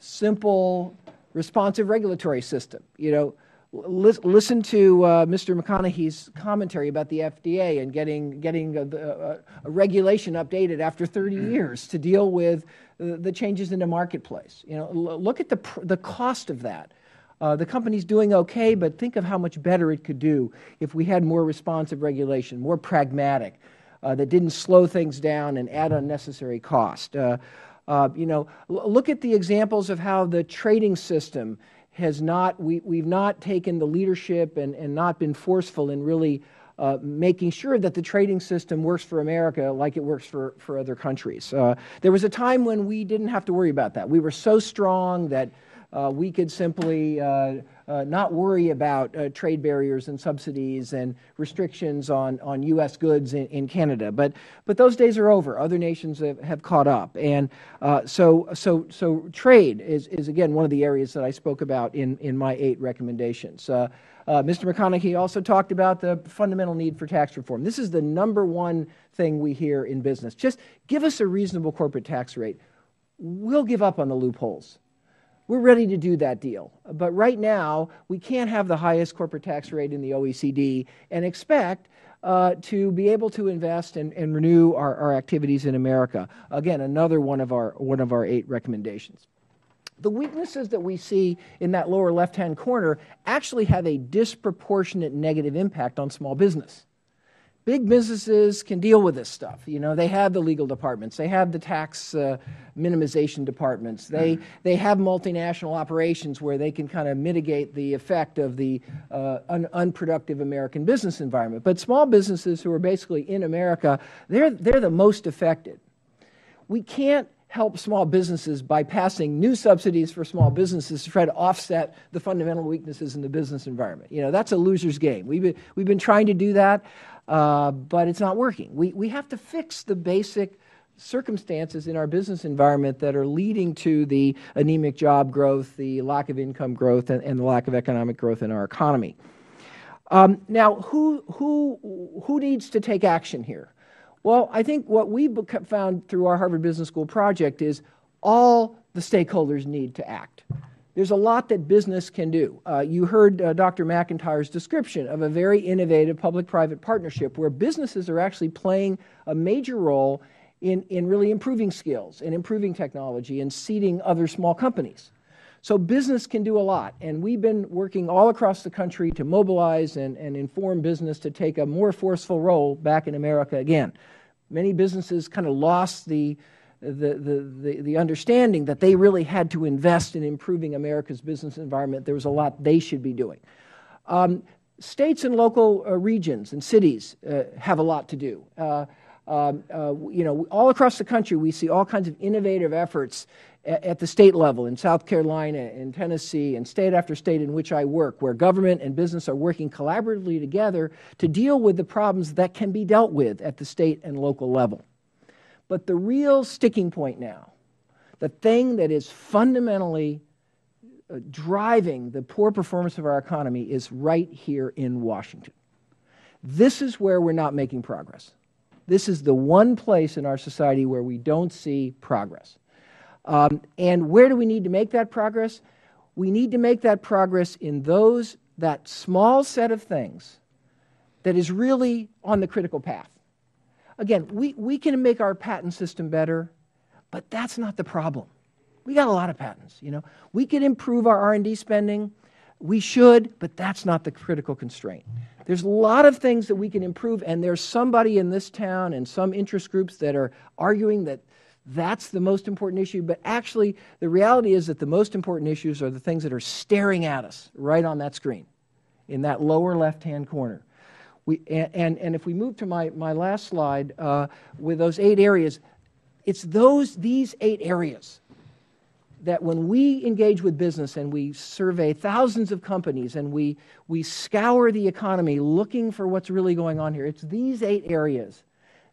simple, responsive regulatory system. You know, listen to uh, Mr. McConaughey's commentary about the FDA and getting, getting a, a, a regulation updated after 30 years to deal with the changes in the marketplace. You know, look at the, the cost of that. Uh, the company's doing okay, but think of how much better it could do if we had more responsive regulation, more pragmatic, uh, that didn't slow things down and add unnecessary cost. Uh, uh you know, look at the examples of how the trading system has not, we, we've not taken the leadership and, and not been forceful in really uh, making sure that the trading system works for America like it works for, for other countries. Uh, there was a time when we didn't have to worry about that. We were so strong that we could simply uh, uh, not worry about uh, trade barriers and subsidies and restrictions on, on U.S. goods in, in, Canada. But, but those days are over. Other nations have, have caught up. And uh, so, so, so trade is, is, again, one of the areas that I spoke about in, in my eight recommendations. Uh, Mr. McConaughey also talked about the fundamental need for tax reform. This is the number one thing we hear in business. Just give us a reasonable corporate tax rate. We'll give up on the loopholes. We're ready to do that deal. But right now, we can't have the highest corporate tax rate in the OECD and expect uh, to be able to invest and, and renew our, our, activities in America. Again, another one of, our, one of our eight recommendations. The weaknesses that we see in that lower left-hand corner actually have a disproportionate negative impact on small business big businesses can deal with this stuff. You know, they have the legal departments, they have the tax uh, minimization departments, they mm-hmm. they have multinational operations where they can kind of mitigate the effect of the uh, un unproductive American business environment. But small businesses who are basically in America, they're they're the most affected. We can't help small businesses by passing new subsidies for small businesses to try to offset the fundamental weaknesses in the business environment. You know, that's a loser's game. We've been, we've been trying to do that, uh, but it's not working. We, we have to fix the basic circumstances in our business environment that are leading to the anemic job growth, the lack of income growth, and, and the lack of economic growth in our economy. Um, now, who, who, who needs to take action here? Well, I think what we found through our Harvard Business School project is all the stakeholders need to act. there's a lot that business can do. Uh, you heard uh, Dr. McIntyre's description of a very innovative public private partnership where businesses are actually playing a major role in, in really improving skills and improving technology and seeding other small companies. So business can do a lot, and we've been working all across the country to mobilize and, and inform business to take a more forceful role back in America again. Many businesses kind of lost the, the, the, the, the, understanding that they really had to invest in improving America's business environment. There was a lot they should be doing. Um, states and local uh, regions and cities uh, have a lot to do. Uh, um, uh, you know, all across the country, we see all kinds of innovative efforts at, the state level in South Carolina, and Tennessee, and state after state in which I work, where government and business are working collaboratively together to deal with the problems that can be dealt with at the state and local level. But the real sticking point now, the thing that is fundamentally uh, driving the poor performance of our economy is right here in Washington. This is where we're not making progress. This is the one place in our society where we don't see progress. Um, and where do we need to make that progress? We need to make that progress in those, that small set of things that is really on the critical path. Again, we, we can make our patent system better, but that's not the problem. We got a lot of patents, you know. We could improve our R&D spending. We should, but that's not the critical constraint. There's a lot of things that we can improve, and there's somebody in this town and some interest groups that are arguing that that's the most important issue. But actually, the reality is that the most important issues are the things that are staring at us right on that screen in that lower left hand corner. We, and, and if we move to my, my last slide uh, with those eight areas, it's those, these eight areas that when we engage with business and we survey thousands of companies and we, we scour the economy looking for what's really going on here, it's these eight areas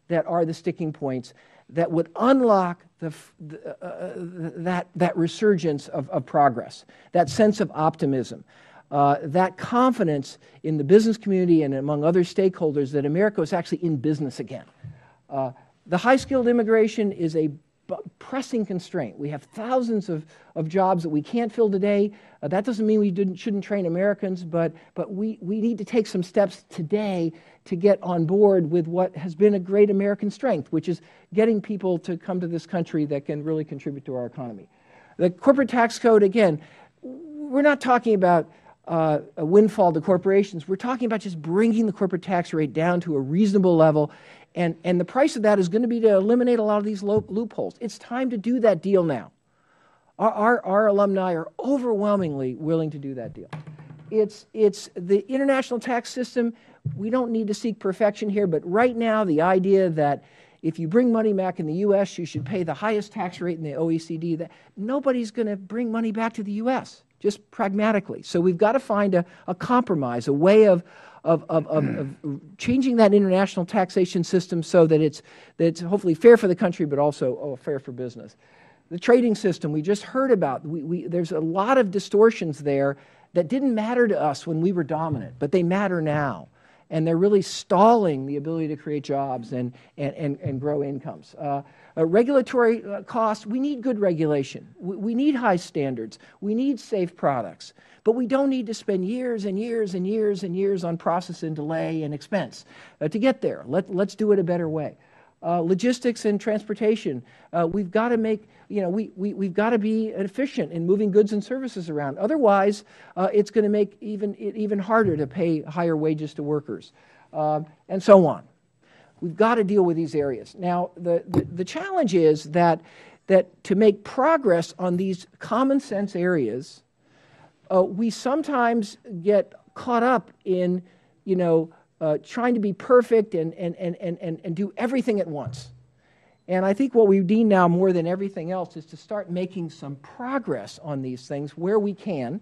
that are the sticking points that would unlock the, uh, uh, that, that resurgence of, of progress, that sense of optimism uh, that confidence in the business community and among other stakeholders that America is actually in business again. Uh, the high skilled immigration is a pressing constraint. We have thousands of, of jobs that we can't fill today. Uh, that doesn't mean we shouldn't train Americans, but, but we, we need to take some steps today to get on board with what has been a great American strength, which is getting people to come to this country that can really contribute to our economy. The corporate tax code, again, we're not talking about uh, a windfall to corporations. We're talking about just bringing the corporate tax rate down to a reasonable level. And, and the price of that is going to be to eliminate a lot of these loopholes. It's time to do that deal now. Our, our, our alumni are overwhelmingly willing to do that deal. It's, it's the international tax system. We don't need to seek perfection here, but right now, the idea that if you bring money back in the U.S., you should pay the highest tax rate in the OECD, that nobody's going to bring money back to the U.S just pragmatically. So we've got to find a, a compromise, a way of, of, of, of, changing that international taxation system so that it's, that it's hopefully fair for the country but also oh, fair for business. The trading system we just heard about, we, we, there's a lot of distortions there that didn't matter to us when we were dominant, but they matter now and they're really stalling the ability to create jobs and, and, and, and grow incomes. Uh, uh, regulatory uh, costs, we need good regulation. We, we, need high standards. We need safe products. But we don't need to spend years and years and years and years on process and delay and expense uh, to get there. Let, let's do it a better way. Uh, logistics and transportation, uh, we've got to make, you know, we, we, we've got to be efficient in moving goods and services around. Otherwise, uh, it's going to make even, it even harder to pay higher wages to workers, and so on. We've got to deal with these areas. Now, the, the, the challenge is that, that to make progress on these common sense areas, uh, we sometimes get caught up in, you know, uh, trying to be perfect and, and, and, and, and do everything at once. And I think what we need now more than everything else is to start making some progress on these things where we can,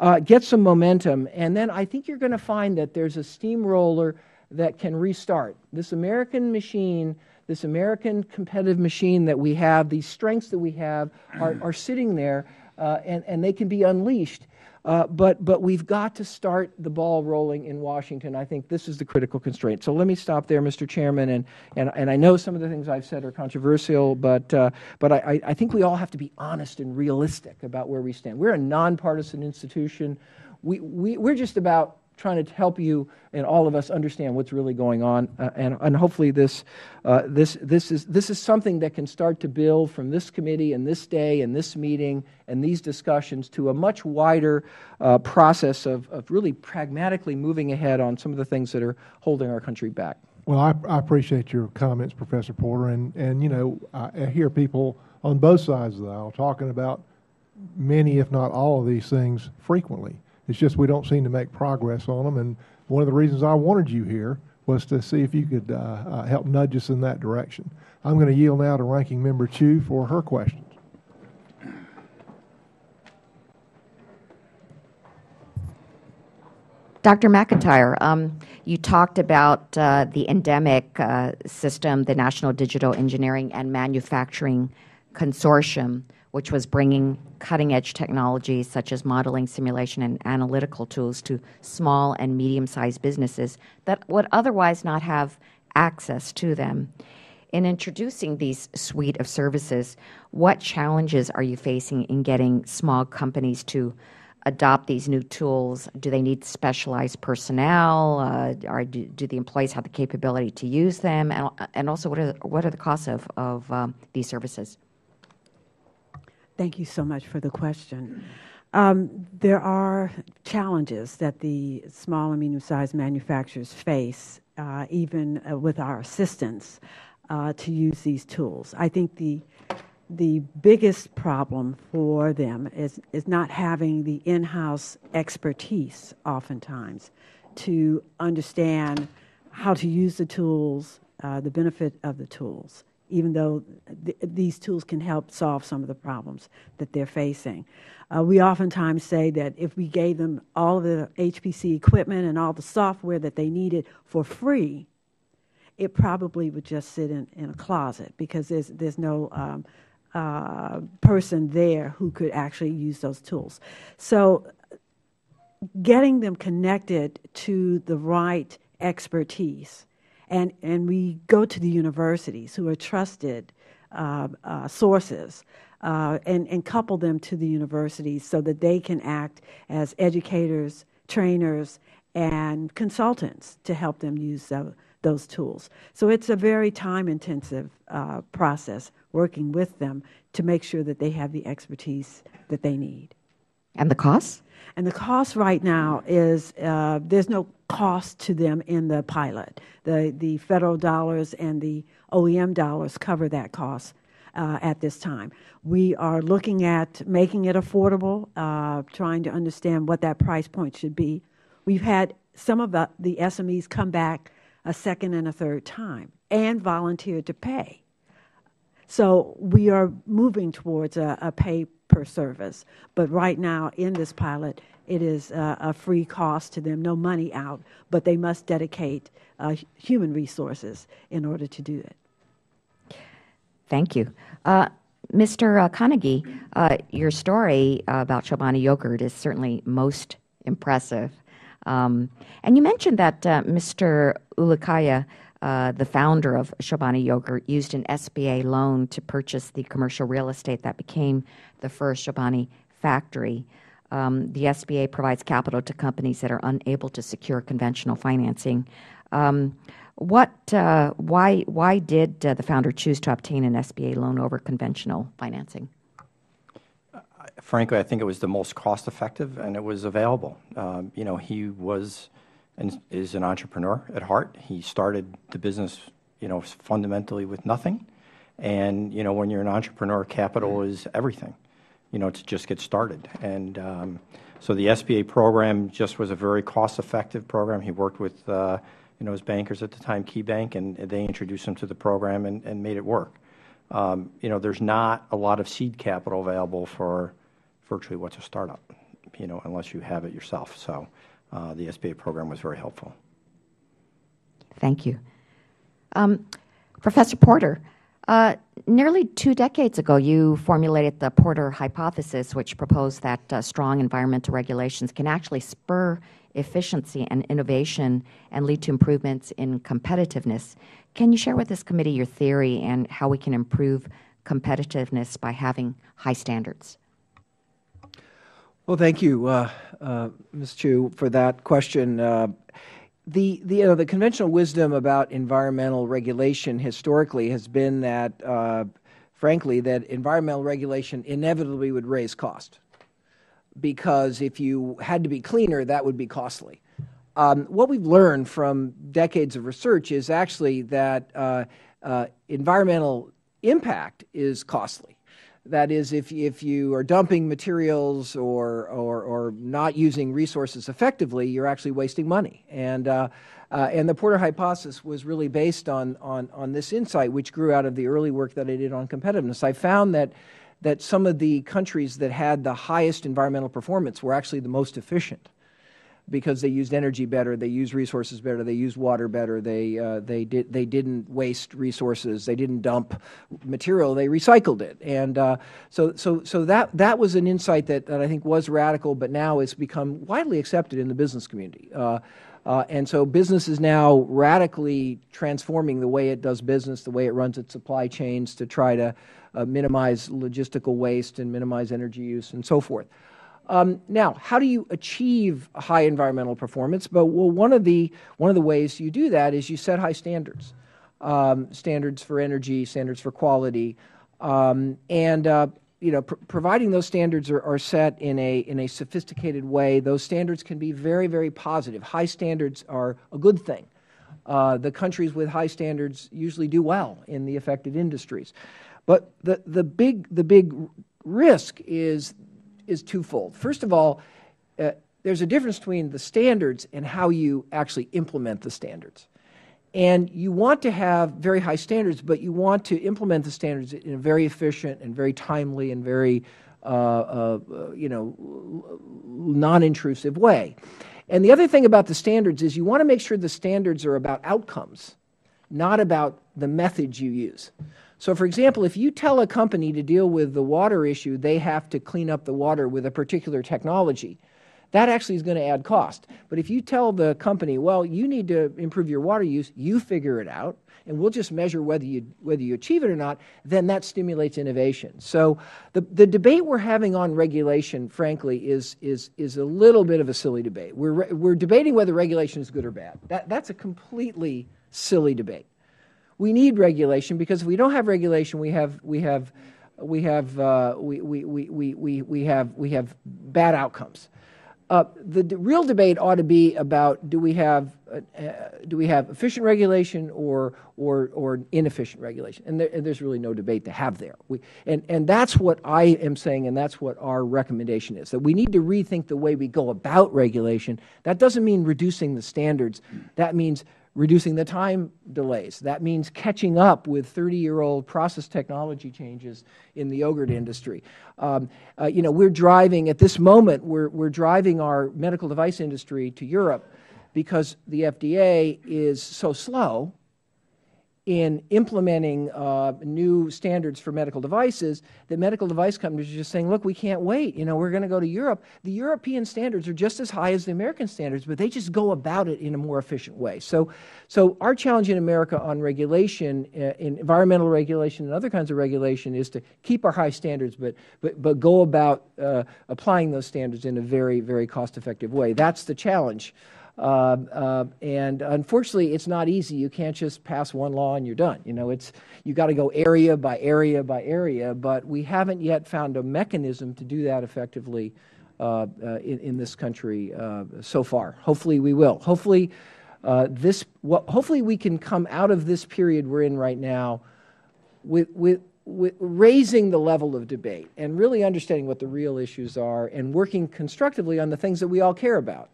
uh, get some momentum, and then I think you're going to find that there's a steamroller that can restart. This American machine, this American competitive machine that we have, these strengths that we have are, are sitting there uh, and, and they can be unleashed. Uh, but, but we've got to start the ball rolling in Washington. I think this is the critical constraint. So let me stop there, Mr. Chairman. And, and, and I know some of the things I've said are controversial, but, uh, but I, I think we all have to be honest and realistic about where we stand. We're a nonpartisan institution. We, we, we're just about trying to help you and all of us understand what's really going on. Uh, and, and hopefully this, uh, this, this, is, this is something that can start to build from this committee and this day and this meeting and these discussions to a much wider uh, process of, of really pragmatically moving ahead on some of the things that are holding our country back. Well, I, I appreciate your comments, Professor Porter. And, and you know, I, I hear people on both sides of the aisle talking about many, if not all, of these things frequently. It's just we don't seem to make progress on them. And one of the reasons I wanted you here was to see if you could uh, uh, help nudge us in that direction. I'm going to yield now to Ranking Member Chu for her questions. Dr. McIntyre, um, you talked about uh, the endemic uh, system, the National Digital Engineering and Manufacturing Consortium, which was bringing cutting edge technologies such as modeling, simulation, and analytical tools to small and medium sized businesses that would otherwise not have access to them. In introducing these suite of services, what challenges are you facing in getting small companies to adopt these new tools? Do they need specialized personnel? Uh, or do, do, the employees have the capability to use them? And, and also, what are, what are the costs of, of um, these services? Thank you so much for the question. Um, there are challenges that the small and medium sized manufacturers face, uh, even uh, with our assistance, uh, to use these tools. I think the the biggest problem for them is, is not having the in house expertise, oftentimes, to understand how to use the tools, uh, the benefit of the tools even though th these tools can help solve some of the problems that they're facing. Uh, we oftentimes say that if we gave them all of the HPC equipment and all the software that they needed for free, it probably would just sit in, in a closet because there's, there's no um, uh, person there who could actually use those tools. So getting them connected to the right expertise and, and we go to the universities who are trusted uh, uh, sources uh, and, and couple them to the universities so that they can act as educators, trainers, and consultants to help them use the, those tools. So it's a very time intensive uh, process working with them to make sure that they have the expertise that they need. And the cost? And the cost right now is uh, there's no cost to them in the pilot. The, the federal dollars and the OEM dollars cover that cost uh, at this time. We are looking at making it affordable, uh, trying to understand what that price point should be. We've had some of the, the SMEs come back a second and a third time and volunteer to pay. So we are moving towards a, a pay per service. But right now in this pilot, it is uh, a free cost to them, no money out, but they must dedicate uh, human resources in order to do it. Thank you. Uh, Mr. Uh, Carnegie, uh, your story about Chobani yogurt is certainly most impressive. Um, and you mentioned that uh, Mr. Ulukaya, the founder of Chobani Yogurt, used an SBA loan to purchase the commercial real estate that became the first Chobani factory um, the SBA provides capital to companies that are unable to secure conventional financing. Um, what, uh, why, why did uh, the founder choose to obtain an SBA loan over conventional financing? Frankly, I think it was the most cost effective and it was available. Um, you know, he was and is an entrepreneur at heart. He started the business, you know, fundamentally with nothing. And, you know, when you're an entrepreneur, capital is everything you know, to just get started. And um, so the SBA program just was a very cost-effective program. He worked with, uh, you know, his bankers at the time, KeyBank, and they introduced him to the program and, and made it work. Um, you know, there's not a lot of seed capital available for virtually what's a startup, you know, unless you have it yourself. So uh, the SBA program was very helpful. Thank you. Um, Professor Porter, nearly two decades ago, you formulated the Porter hypothesis, which proposed that uh, strong environmental regulations can actually spur efficiency and innovation and lead to improvements in competitiveness. Can you share with this committee your theory and how we can improve competitiveness by having high standards? Well, thank you, uh, uh, Ms. Chu, for that question. The, the, you know, the conventional wisdom about environmental regulation historically has been that, uh, frankly, that environmental regulation inevitably would raise cost because if you had to be cleaner, that would be costly. Um, what we've learned from decades of research is actually that uh, uh, environmental impact is costly. That is, if, if you are dumping materials or, or, or not using resources effectively, you're actually wasting money. And, uh, uh, and the Porter hypothesis was really based on, on, on this insight, which grew out of the early work that I did on competitiveness. I found that, that some of the countries that had the highest environmental performance were actually the most efficient because they used energy better, they used resources better, they used water better, they, uh, they, did, they didn't waste resources, they didn't dump material, they recycled it. And uh, so, so, so that, that was an insight that, that I think was radical, but now it's become widely accepted in the business community. Uh, uh, and so business is now radically transforming the way it does business, the way it runs its supply chains to try to uh, minimize logistical waste and minimize energy use and so forth. Um, now, how do you achieve high environmental performance? But well, one of the one of the ways you do that is you set high standards, um, standards for energy, standards for quality, um, and uh, you know, pr providing those standards are, are, set in a in a sophisticated way. Those standards can be very very positive. High standards are a good thing. Uh, the countries with high standards usually do well in the affected industries. But the, the, big, the big risk is is twofold. First of all, uh, there's a difference between the standards and how you actually implement the standards. And you want to have very high standards, but you want to implement the standards in a very efficient and very timely and very, uh, uh, you know, non-intrusive way. And the other thing about the standards is you want to make sure the standards are about outcomes, not about the methods you use. So, for example, if you tell a company to deal with the water issue, they have to clean up the water with a particular technology. That actually is going to add cost. But if you tell the company, well, you need to improve your water use, you figure it out, and we'll just measure whether you, whether you achieve it or not, then that stimulates innovation. So the, the debate we're having on regulation, frankly, is, is, is a little bit of a silly debate. We're, we're debating whether regulation is good or bad. That, that's a completely silly debate we need regulation because if we don't have regulation, we have we have we have uh, we, we, we, we, we have we have bad outcomes. Uh, the, the, real debate ought to be about do we have uh, uh, do we have efficient regulation or or or inefficient regulation, and, there, and, there's really no debate to have there. We, and and that's what I am saying, and that's what our recommendation is that we need to rethink the way we go about regulation. That doesn't mean reducing the standards. That means reducing the time delays. That means catching up with 30-year-old process technology changes in the yogurt industry. Um, uh, you know, we're driving, at this moment, we're, we're driving our medical device industry to Europe because the FDA is so slow in implementing uh, new standards for medical devices that medical device companies are just saying, look, we can't wait. You know, we're going to go to Europe. The European standards are just as high as the American standards, but they just go about it in a more efficient way. So, so our challenge in America on regulation, uh, in environmental regulation and other kinds of regulation is to keep our high standards, but, but, but go about uh, applying those standards in a very, very cost-effective way. That's the challenge. Uh, uh, and unfortunately, it's not easy. You can't just pass one law and you're done. You know, it's you got to go area by area by area. But we haven't yet found a mechanism to do that effectively uh, uh in, in, this country uh, so far. Hopefully, we will. Hopefully, this. Well, hopefully, we can come out of this period we're in right now with with raising the level of debate and really understanding what the real issues are and working constructively on the things that we all care about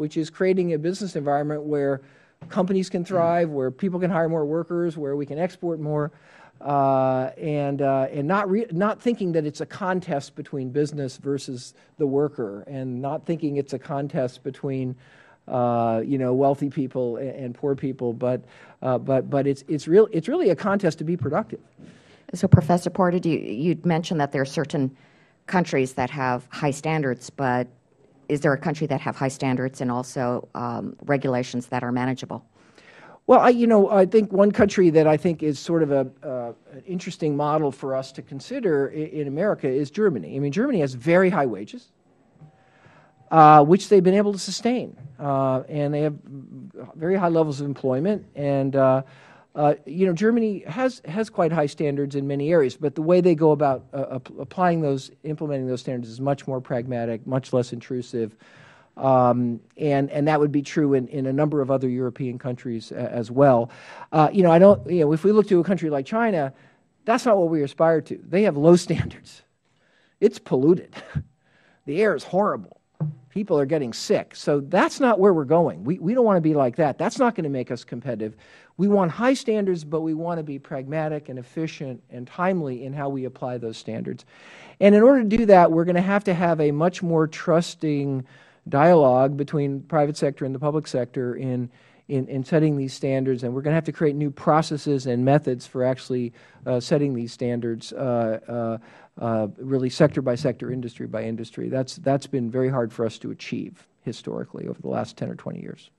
which is creating a business environment where companies can thrive, where people can hire more workers, where we can export more, uh, and uh, and not not thinking that it's a contest between business versus the worker, and not thinking it's a contest between uh, you know wealthy people and, and poor people, but uh, but but it's it's real it's really a contest to be productive. So, Professor Porter, you, you'd mentioned that there are certain countries that have high standards, but is there a country that have high standards and also um, regulations that are manageable? Well, I, you know, I think one country that I think is sort of a, uh, an interesting model for us to consider in, in, America is Germany. I mean, Germany has very high wages, uh, which they've been able to sustain, uh, and they have very high levels of employment. And uh, uh, you know, Germany has has quite high standards in many areas, but the way they go about uh, applying those, implementing those standards, is much more pragmatic, much less intrusive. Um, and and that would be true in, in a number of other European countries as well. Uh, you know, I don't. You know, if we look to a country like China, that's not what we aspire to. They have low standards. It's polluted. the air is horrible. People are getting sick. So that's not where we're going. We we don't want to be like that. That's not going to make us competitive. We want high standards, but we want to be pragmatic and efficient and timely in how we apply those standards. And in order to do that, we're going to have to have a much more trusting dialogue between private sector and the public sector in, in, in setting these standards, and we're going to have to create new processes and methods for actually uh, setting these standards, uh, uh, really sector by sector, industry by industry. That's, that's been very hard for us to achieve historically over the last 10 or 20 years.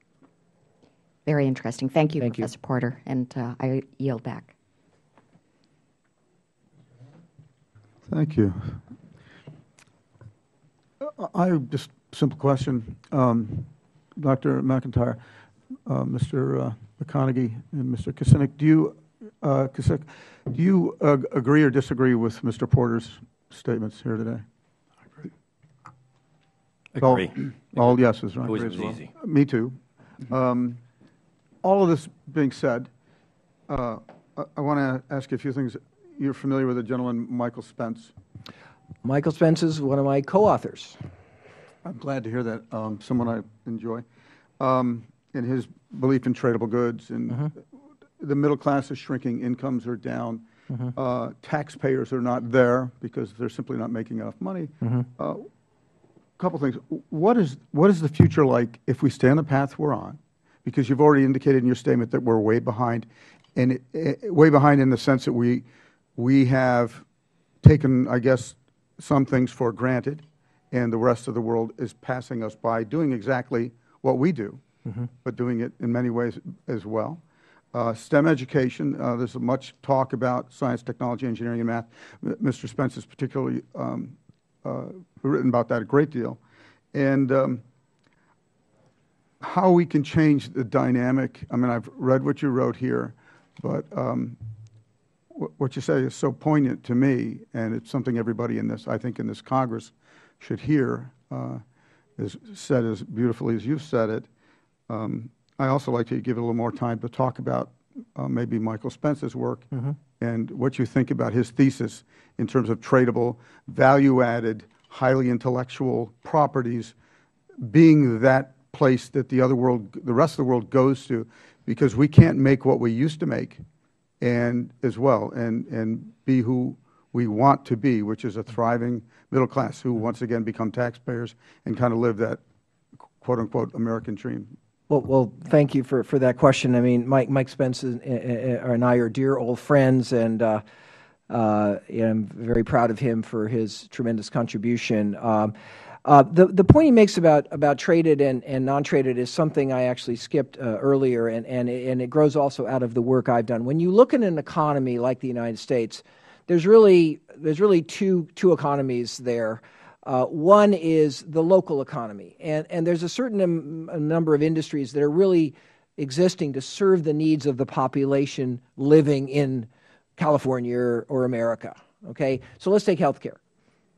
Very interesting. Thank you, Thank Professor you. Porter, and uh, I yield back. Thank you. I just simple question, um, Dr. McIntyre, uh, Mr. Uh, McConaughy, and Mr. McKissick. Do you, uh, McKissick, do you uh, agree or disagree with Mr. Porter's statements here today? I agree. All, all yeses, right? It was, it easy. Me too. Um, all of this being said, uh, I, I want to ask you a few things. You're familiar with the gentleman, Michael Spence. Michael Spence is one of my co-authors. I'm glad to hear that. Um, someone I enjoy. Um, in his belief in tradable goods, and Mm-hmm. The middle class is shrinking, incomes are down, Mm-hmm. uh, taxpayers are not there because they're simply not making enough money. Mm-hmm. A couple things. What is what is the future like if we stay on the path we're on? Because you've already indicated in your statement that we're way behind, and it, it, way behind in the sense that we we have taken, I guess, some things for granted and the rest of the world is passing us by doing exactly what we do, but doing it in many ways as well. Uh, STEM education, uh, there's much talk about science, technology, engineering, and math. M Mr. Spence has particularly um, uh, written about that a great deal. And um, how we can change the dynamic, I mean, I've read what you wrote here, but um, what you say is so poignant to me, and it's something everybody in this, I think, in this Congress should hear, uh, is said as beautifully as you've said it. Um, I also like to give it a little more time to talk about uh, maybe Michael Spence's work Mm-hmm. and what you think about his thesis in terms of tradable, value-added, highly intellectual properties being that place that the other world, the rest of the world goes to, because we can't make what we used to make, and as well, and and be who we want to be, which is a thriving middle class who once again become taxpayers and kind of live that quote unquote American dream. Well, well, thank you for, for that question. I mean, Mike, Mike Spence and, and I are dear old friends, and uh, uh, I'm very proud of him for his tremendous contribution. Um, uh, the, the point he makes about, about traded and, and non-traded is something I actually skipped uh, earlier, and, and, and it grows also out of the work I've done. When you look at an economy like the United States, there's really, there's really two, two economies there. Uh, one is the local economy, and, and there's a certain um, number of industries that are really existing to serve the needs of the population living in California or, or America. Okay, so let's take healthcare.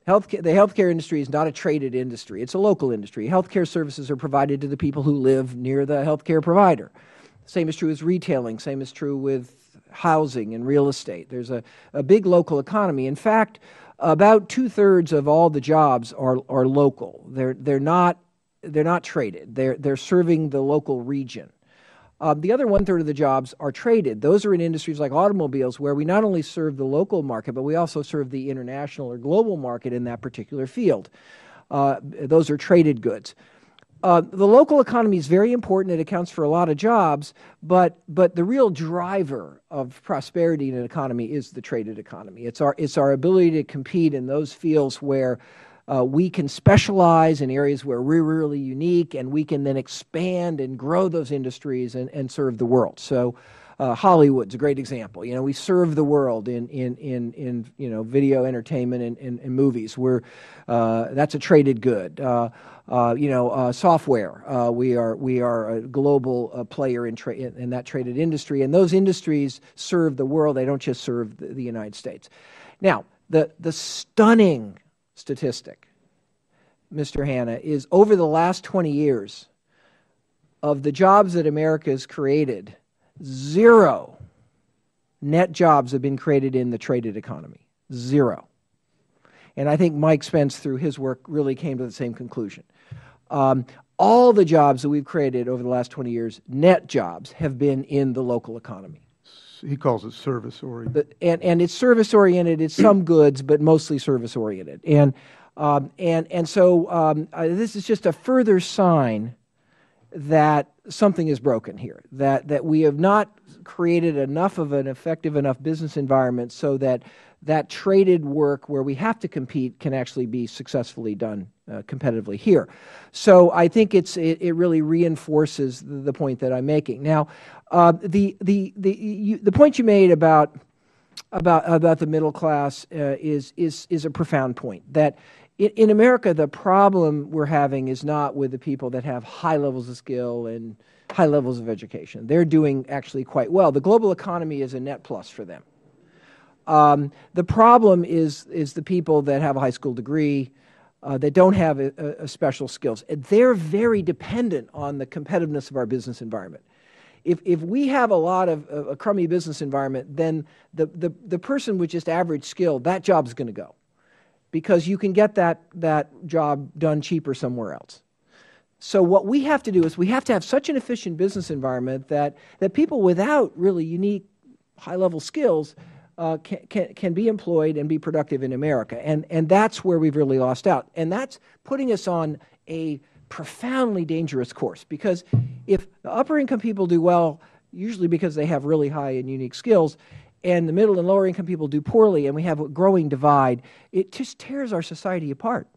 Healthcare, the healthcare industry is not a traded industry; it's a local industry. Healthcare services are provided to the people who live near the healthcare provider. Same is true with retailing. Same is true with housing and real estate. There's a, a big local economy. In fact, about two thirds of all the jobs are, are local. They're, they're, not, they're not traded, they're, they're serving the local region. Uh, the other one third of the jobs are traded. Those are in industries like automobiles, where we not only serve the local market, but we also serve the international or global market in that particular field. Uh, those are traded goods. Uh, the local economy is very important. It accounts for a lot of jobs, but but the real driver of prosperity in an economy is the traded economy. It's our it's our ability to compete in those fields where uh, we can specialize in areas where we're really unique, and we can then expand and grow those industries and, and serve the world. So. Uh, Hollywood's a great example. You know, we serve the world in in in, in you know video entertainment and, and, and movies. We're uh, that's a traded good. Uh, uh, you know, uh, software. Uh, we are we are a global uh, player in, tra- in that traded industry, and those industries serve the world. They don't just serve the, the United States. Now, the the stunning statistic, Mr. Hanna, is over the last 20 years of the jobs that America has created, zero net jobs have been created in the traded economy. Zero. And I think Mike Spence, through his work, really came to the same conclusion. Um, all the jobs that we've created over the last 20 years, net jobs, have been in the local economy. He calls it service oriented. And, and it's service oriented. It's some goods, but mostly service oriented. And, um, and, and so um, uh, this is just a further sign that something is broken here, that, that we have not created enough of an effective enough business environment so that that traded work where we have to compete can actually be successfully done uh, competitively here. So I think it's, it, it really reinforces the, the, point that I'm making. Now, uh, the, the, the, you, the point you made about, about, about the middle class uh, is, is, is a profound point. That in, in America, the problem we're having is not with the people that have high levels of skill and high levels of education. They're doing actually quite well. The global economy is a net plus for them. Um, the problem is, is the people that have a high school degree, uh, that don't have a, a special skills. They're very dependent on the competitiveness of our business environment. If, if we have a lot of a crummy business environment, then the, the, the person with just average skill, that job's going to go because you can get that, that job done cheaper somewhere else. So what we have to do is we have to have such an efficient business environment that, that people without really unique high-level skills uh, can, can, can, be employed and be productive in America. And, and that's where we've really lost out. And that's putting us on a profoundly dangerous course because if the upper income people do well, usually because they have really high and unique skills, and the middle and lower income people do poorly and we have a growing divide, it just tears our society apart.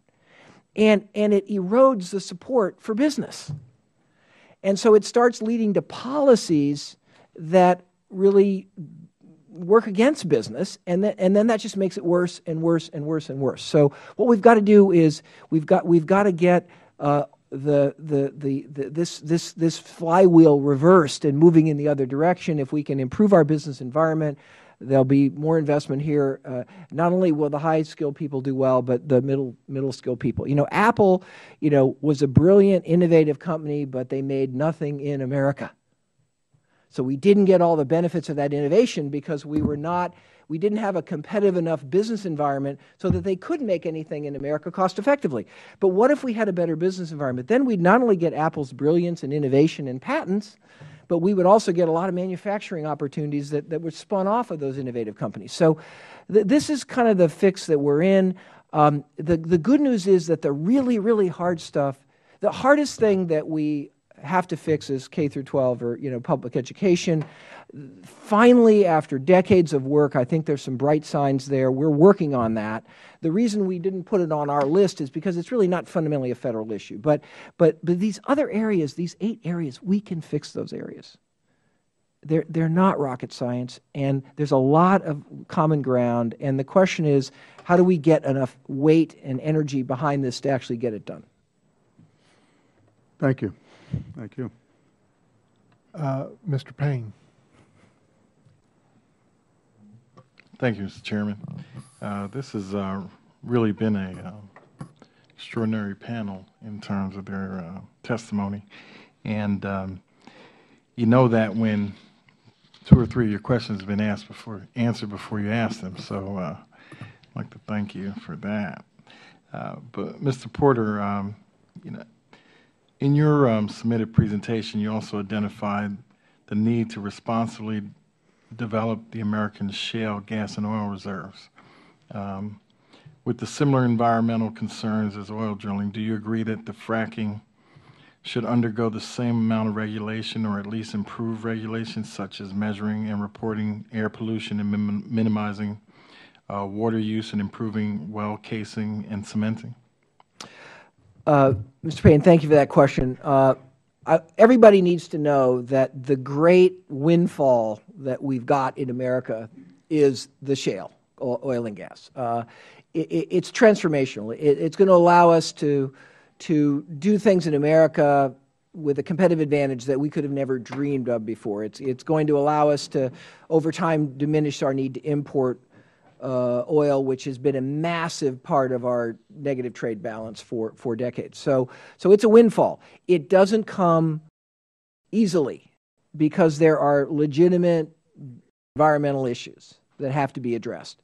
And, and it erodes the support for business. And so it starts leading to policies that really work against business, and then, and then that just makes it worse and worse and worse and worse. So what we've got to do is we've got, we've got to get uh, the, the, the, the, this, this, this flywheel reversed and moving in the other direction. If we can improve our business environment, there'll be more investment here. Uh, not only will the high skilled people do well, but the middle middle skilled people. You know, Apple, you know, was a brilliant, innovative company, but they made nothing in America. So we didn't get all the benefits of that innovation because we were not, we didn't have a competitive enough business environment so that they could make anything in America cost effectively. But what if we had a better business environment? Then we'd not only get Apple's brilliance and innovation and patents, but we would also get a lot of manufacturing opportunities that, that were spun off of those innovative companies. So th this is kind of the fix that we're in. Um, the, the good news is that the really, really hard stuff, the hardest thing that we have to fix is K through 12 or you know public education. Finally, after decades of work, I think there's some bright signs there. We're working on that. The reason we didn't put it on our list is because it's really not fundamentally a federal issue. But but but these other areas, these eight areas, we can fix those areas. They're, they're not rocket science, and there's a lot of common ground. And the question is, how do we get enough weight and energy behind this to actually get it done? Thank you. Thank you. Uh, Mr. Payne. Thank you, Mr. Chairman. Uh, this has uh, really been a uh, extraordinary panel in terms of their uh, testimony. And um, you know that when two or three of your questions have been asked before, answered before you ask them. So uh, I'd like to thank you for that. but Mr. Porter, um, you know, in your um, submitted presentation, you also identified the need to responsibly develop the American shale gas and oil reserves. Um, with the similar environmental concerns as oil drilling, do you agree that the fracking should undergo the same amount of regulation or at least improve regulations such as measuring and reporting air pollution and min minimizing uh, water use and improving well casing and cementing? Uh, Mr. Payne, thank you for that question. Uh, I, everybody needs to know that the great windfall that we've got in America is the shale, oil and gas. Uh, it, it's transformational. It, it's going to allow us to, to do things in America with a competitive advantage that we could have never dreamed of before. It's, it's going to allow us to, over time, diminish our need to import uh, oil, which has been a massive part of our negative trade balance for, for decades. So, so it's a windfall. It doesn't come easily because there are legitimate environmental issues that have to be addressed.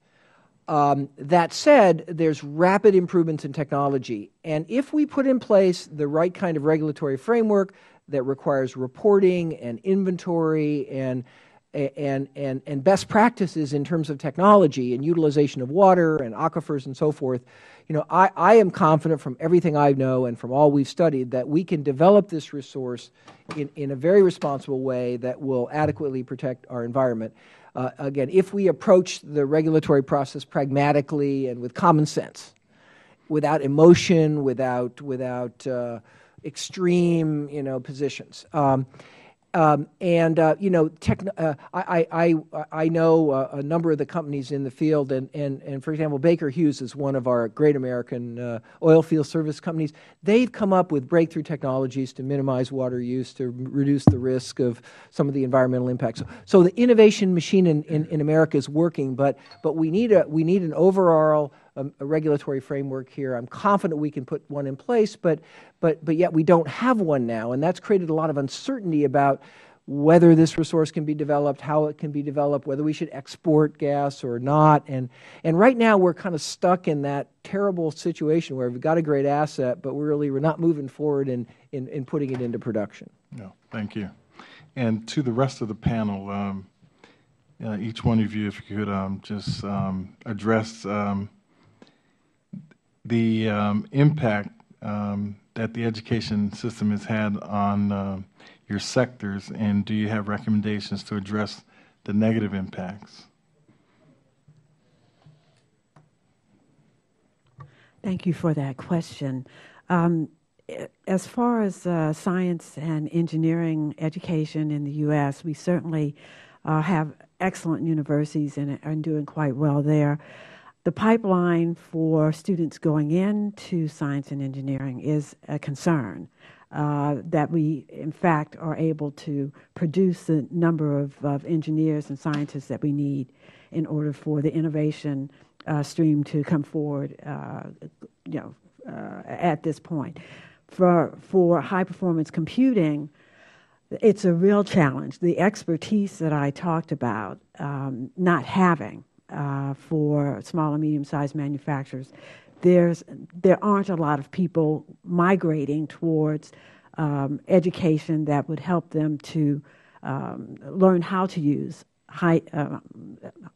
Um, that said, there's rapid improvements in technology. And if we put in place the right kind of regulatory framework that requires reporting and inventory and and, and, and best practices in terms of technology and utilization of water and aquifers and so forth, you know, I, I am confident from everything I know and from all we've studied that we can develop this resource in, in a very responsible way that will adequately protect our environment. Uh, again, if we approach the regulatory process pragmatically and with common sense, without emotion, without, without uh, extreme, you know, positions. Um, um, and uh, you know, uh, I, I, I know uh, a number of the companies in the field, and, and, and for example, Baker Hughes is one of our great American uh, oil field service companies. They've come up with breakthrough technologies to minimize water use, to reduce the risk of some of the environmental impacts. So, so the innovation machine in, in, in America is working, but, but we, need a, we need an overall a, a, regulatory framework here. I'm confident we can put one in place, but, but, but yet we don't have one now, and that's created a lot of uncertainty about whether this resource can be developed, how it can be developed, whether we should export gas or not. And, and right now we're kind of stuck in that terrible situation where we've got a great asset, but we're really we're not moving forward in, in, in putting it into production. No, thank you. And to the rest of the panel, um, uh, each one of you, if you could um, just um, address um, the um, impact um, that the education system has had on uh, your sectors, and do you have recommendations to address the negative impacts? Thank you for that question. Um, as far as uh, science and engineering education in the U.S., we certainly uh, have excellent universities and are doing quite well there. The pipeline for students going into science and engineering is a concern. Uh, that we, in fact, are able to produce the number of, of, engineers and scientists that we need in order for the innovation uh, stream to come forward, uh, you know, uh, at this point. For, for high performance computing, it's a real challenge. The expertise that I talked about um, not having for small and medium sized manufacturers. There's, there aren't a lot of people migrating towards um, education that would help them to um, learn how to use high, uh,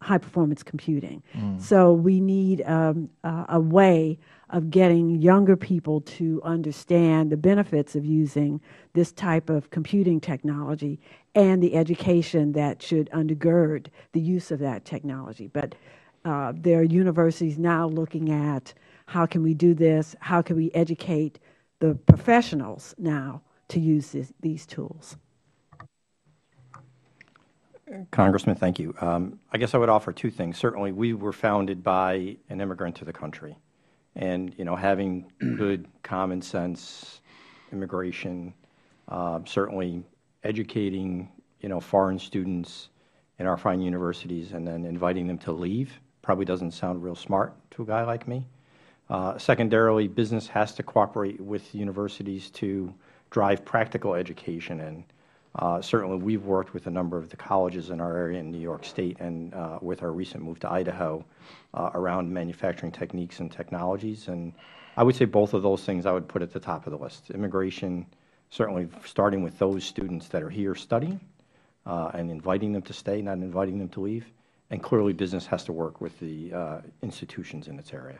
high performance computing. Mm. So we need um, uh, a way of getting younger people to understand the benefits of using this type of computing technology and the education that should undergird the use of that technology. But uh, there are universities now looking at how can we do this, how can we educate the professionals now to use this, these tools. Congressman, thank you. Um, I guess I would offer two things. Certainly, we were founded by an immigrant to the country, and you know, having good common sense immigration, uh, certainly educating you know foreign students in our fine universities, and then inviting them to leave probably doesn't sound real smart to a guy like me. Uh, secondarily, business has to cooperate with universities to drive practical education and uh, certainly, we've worked with a number of the colleges in our area in New York State and uh, with our recent move to Idaho uh, around manufacturing techniques and technologies. And I would say both of those things I would put at the top of the list. Immigration, certainly starting with those students that are here studying and inviting them to stay, not inviting them to leave. And clearly, business has to work with the institutions in its area.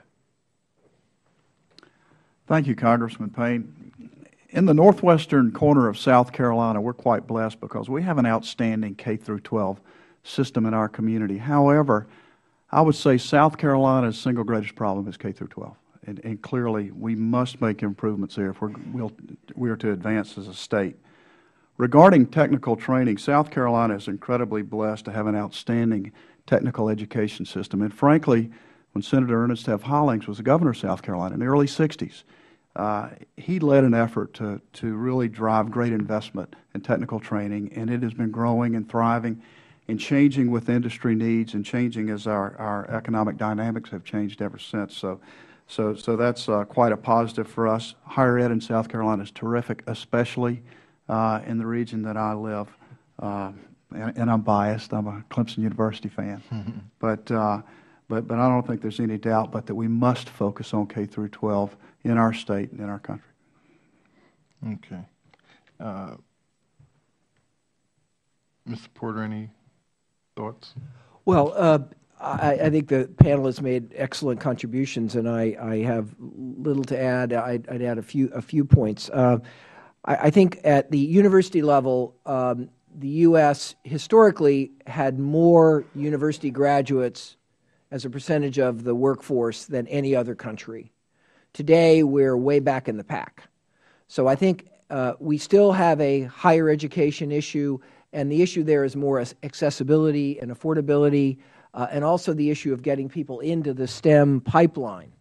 Thank you, Congressman Payne in the northwestern corner of South Carolina, we're quite blessed because we have an outstanding K through 12 system in our community. However, I would say South Carolina's single greatest problem is K through 12. And, and clearly, we must make improvements there if we're, we'll, we are to advance as a state. Regarding technical training, South Carolina is incredibly blessed to have an outstanding technical education system. And frankly, when Senator Ernest F. Hollings was the governor of South Carolina in the early 60s, uh, he led an effort to, to really drive great investment in technical training, and it has been growing and thriving and changing with industry needs and changing as our, our economic dynamics have changed ever since. So, so, so that's uh, quite a positive for us. Higher ed in South Carolina is terrific, especially uh, in the region that I live. Uh, and, and, I'm biased. I'm a Clemson University fan. but, uh, but, but I don't think there's any doubt but that we must focus on K through 12 in our state and in our country. Okay. Uh, Mr. Porter, any thoughts? Well, uh, I, I, think the panel has made excellent contributions, and I, I have little to add. I'd, I'd, add a few a few points. Uh, I, I, think at the university level, um, the U.S. historically had more university graduates as a percentage of the workforce than any other country. Today, we're way back in the pack. So I think uh, we still have a higher education issue, and the issue there is more accessibility and affordability, uh, and also the issue of getting people into the STEM pipeline.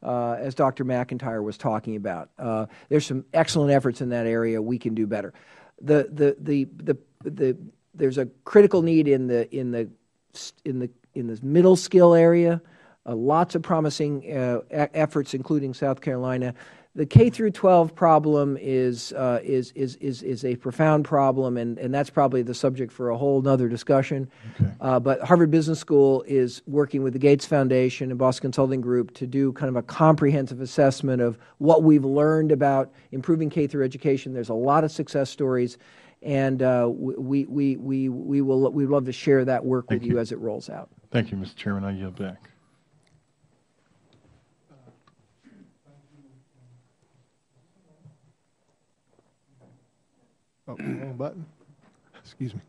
Uh, as Dr. McIntyre was talking about. Uh, there's some excellent efforts in that area. We can do better. The, the, the, the, the, there's a critical need in the, in the, in the, in the middle skill area. Uh, lots of promising uh, efforts, including South Carolina. The K through 12 problem is, uh, is, is, is, is a profound problem, and, and that's probably the subject for a whole other discussion. Okay. Uh, but Harvard Business School is working with the Gates Foundation and Boston Consulting Group to do kind of a comprehensive assessment of what we've learned about improving K through education. There's a lot of success stories, and uh, we, we, we, we will we'd love to share that work Thank with you. you as it rolls out. Thank you, Mr. Chairman. I yield back. Oh, wrong button. Excuse me.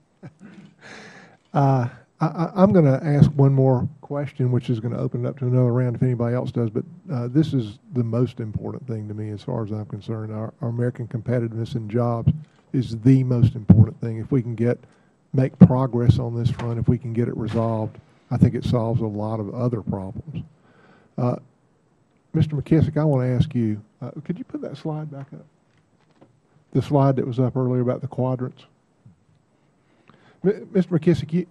Uh, I, am going to ask one more question, which is going to open it up to another round if anybody else does. But uh, this is the most important thing to me, as far as I'm concerned. Our, our, American competitiveness and jobs is the most important thing. If we can get make progress on this front, if we can get it resolved, I think it solves a lot of other problems. Uh, Mr. McKissick, I want to ask you. Uh, could you put that slide back up? the slide that was up earlier about the quadrants. Mr. McKissick, you,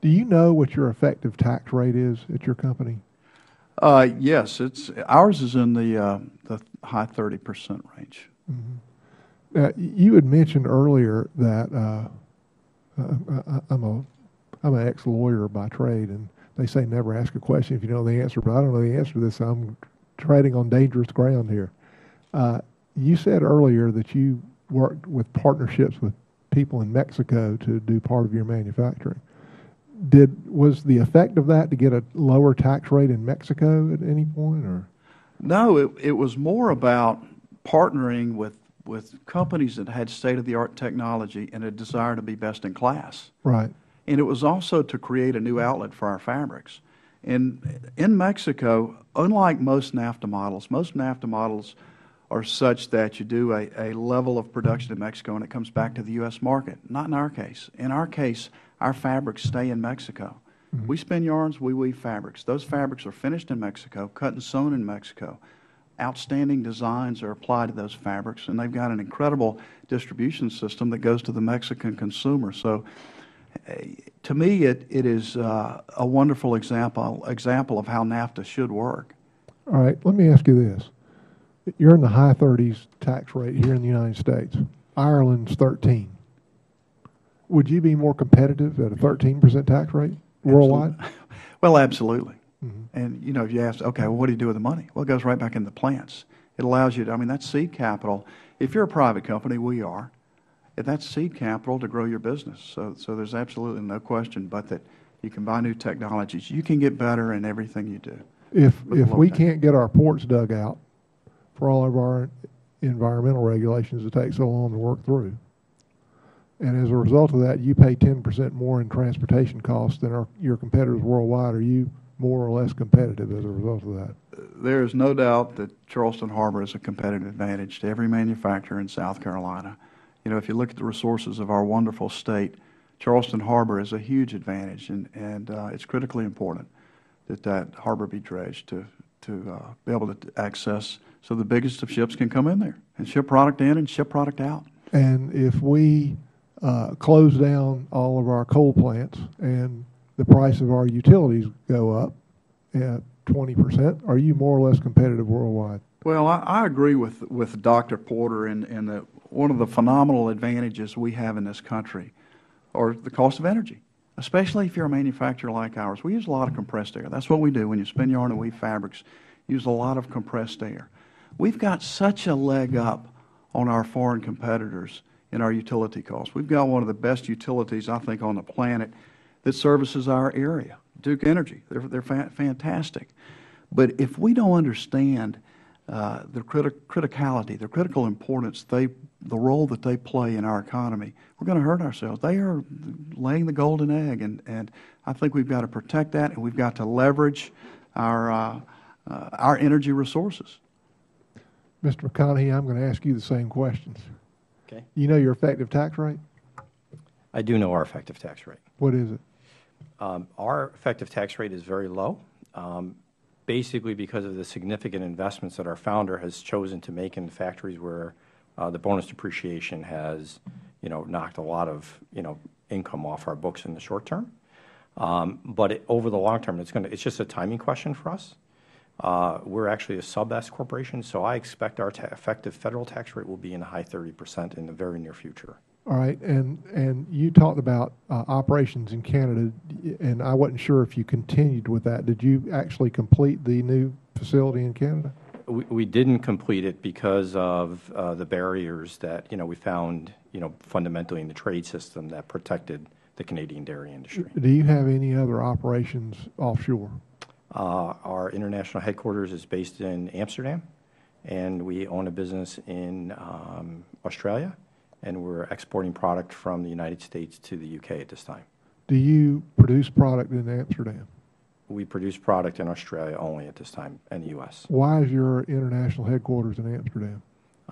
do you know what your effective tax rate is at your company? Uh, yes, it's ours is in the uh, the high thirty percent range. Mm -hmm. Now, you had mentioned earlier that uh, uh I'm a I'm an ex lawyer by trade, and they say never ask a question if you know the answer. But I don't know the answer to this. So I'm treading on dangerous ground here. Uh, you said earlier that you worked with partnerships with people in Mexico to do part of your manufacturing. Did was the effect of that to get a lower tax rate in Mexico at any point, or? No, it it was more about partnering with with companies that had state of the art technology and a desire to be best in class. Right. And it was also to create a new outlet for our fabrics. And in Mexico, unlike most NAFTA models, most NAFTA models are such that you do a, a level of production in Mexico and it comes back to the U.S. market. Not in our case. In our case, our fabrics stay in Mexico. Mm -hmm. We spin yarns, we weave fabrics. Those fabrics are finished in Mexico, cut and sewn in Mexico. Outstanding designs are applied to those fabrics, and they've got an incredible distribution system that goes to the Mexican consumer. So, to me, it, it is uh, a wonderful example, example of how NAFTA should work. All right, let me ask you this you're in the high 30s tax rate here in the United States. Ireland's 13. Would you be more competitive at a 13% tax rate worldwide? Absolutely. Well, absolutely. Mm -hmm. And, you know, if you ask, okay, well, what do you do with the money? Well, it goes right back in the plants. It allows you to, I mean, that's seed capital. If you're a private company, we are, that's seed capital to grow your business. So, so there's absolutely no question but that you can buy new technologies. You can get better in everything you do. If, if we can't get our ports dug out, for all of our environmental regulations that take so long to work through. And as a result of that, you pay 10% more in transportation costs than our, your competitors worldwide. Are you more or less competitive as a result of that? There is no doubt that Charleston Harbor is a competitive advantage to every manufacturer in South Carolina. You know, if you look at the resources of our wonderful state, Charleston Harbor is a huge advantage, and, and uh, it's critically important that that harbor be dredged to, to uh, be able to access so the biggest of ships can come in there and ship product in and ship product out. And if we uh, close down all of our coal plants and the price of our utilities go up at 20%, are you more or less competitive worldwide? Well, I, I agree with, with Dr. Porter in, in that one of the phenomenal advantages we have in this country are the cost of energy, especially if you're a manufacturer like ours. We use a lot of compressed air. That's what we do when you spin yarn and weave fabrics. Use a lot of compressed air. We've got such a leg up on our foreign competitors in our utility costs. We've got one of the best utilities, I think, on the planet that services our area, Duke Energy. They're, they're fa fantastic. But if we don't understand uh, the criti criticality, the critical importance, they, the role that they play in our economy, we're going to hurt ourselves. They are laying the golden egg, and, and I think we've got to protect that, and we've got to leverage our, uh, uh, our energy resources. Mr. McConaughey, I'm going to ask you the same questions. Okay. You know your effective tax rate? I do know our effective tax rate. What is it? Um, our effective tax rate is very low, um, basically because of the significant investments that our founder has chosen to make in factories where the bonus depreciation has, you know, knocked a lot of, you know, income off our books in the short term. Um, but over the long term, it's just a timing question for us. Uh, we're actually a sub-S corporation, so I expect our effective federal tax rate will be in the high 30 percent in the very near future. All right, and and you talked about uh, operations in Canada, and I wasn't sure if you continued with that. Did you actually complete the new facility in Canada? We, we didn't complete it because of uh, the barriers that you know we found you know fundamentally in the trade system that protected the Canadian dairy industry. Do you have any other operations offshore? Uh, our international headquarters is based in Amsterdam, and we own a business in um, Australia and we're exporting product from the United States to the UK at this time. Do you produce product in Amsterdam? We produce product in Australia only at this time and the U.S. Why is your international headquarters in Amsterdam?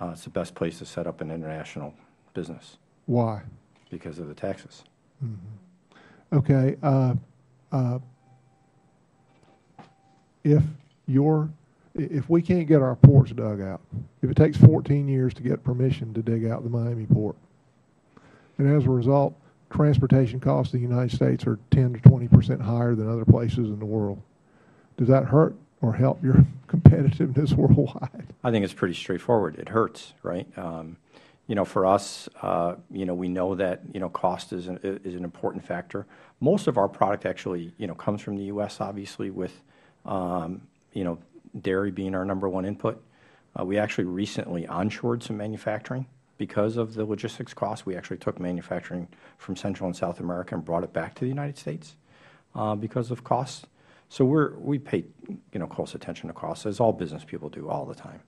Uh, it's the best place to set up an international business. Why? Because of the taxes. Mm -hmm. Okay. Uh, uh, if your if we can't get our ports dug out, if it takes 14 years to get permission to dig out the Miami port, and as a result, transportation costs in the United States are 10 to 20 percent higher than other places in the world, does that hurt or help your competitiveness worldwide? I think it's pretty straightforward. It hurts, right? Um, you know, for us, uh, you know, we know that you know cost is an, is an important factor. Most of our product actually, you know, comes from the U.S. Obviously, with um, you know dairy being our number one input. Uh, we actually recently onshored some manufacturing because of the logistics costs. We actually took manufacturing from Central and South America and brought it back to the United States uh, because of costs. So we're, we pay you know, close attention to costs, as all business people do all the time.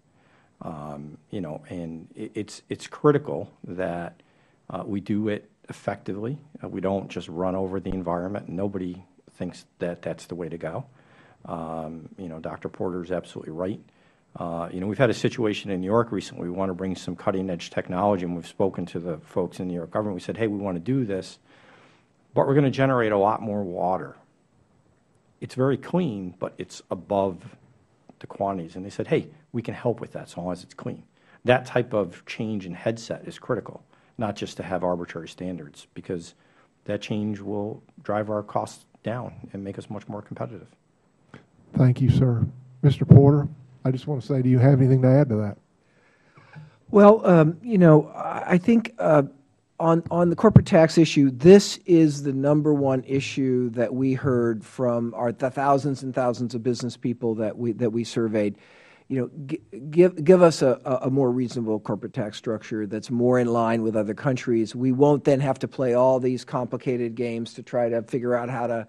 Um, you know, and it, it's, it's critical that uh, we do it effectively. Uh, we don't just run over the environment. Nobody thinks that that's the way to go. Um, you know, Dr. Porter is absolutely right. Uh, you know, we've had a situation in New York recently. We want to bring some cutting-edge technology, and we've spoken to the folks in the New York government. We said, hey, we want to do this, but we're going to generate a lot more water. It's very clean, but it's above the quantities. And they said, hey, we can help with that so long as it's clean. That type of change in headset is critical, not just to have arbitrary standards, because that change will drive our costs down and make us much more competitive. Thank you, sir. Mr. Porter, I just want to say, do you have anything to add to that? Well, um, you know, I think uh, on on the corporate tax issue, this is the number one issue that we heard from our the thousands and thousands of business people that we that we surveyed. You know, give give us a, a more reasonable corporate tax structure that's more in line with other countries. We won't then have to play all these complicated games to try to figure out how to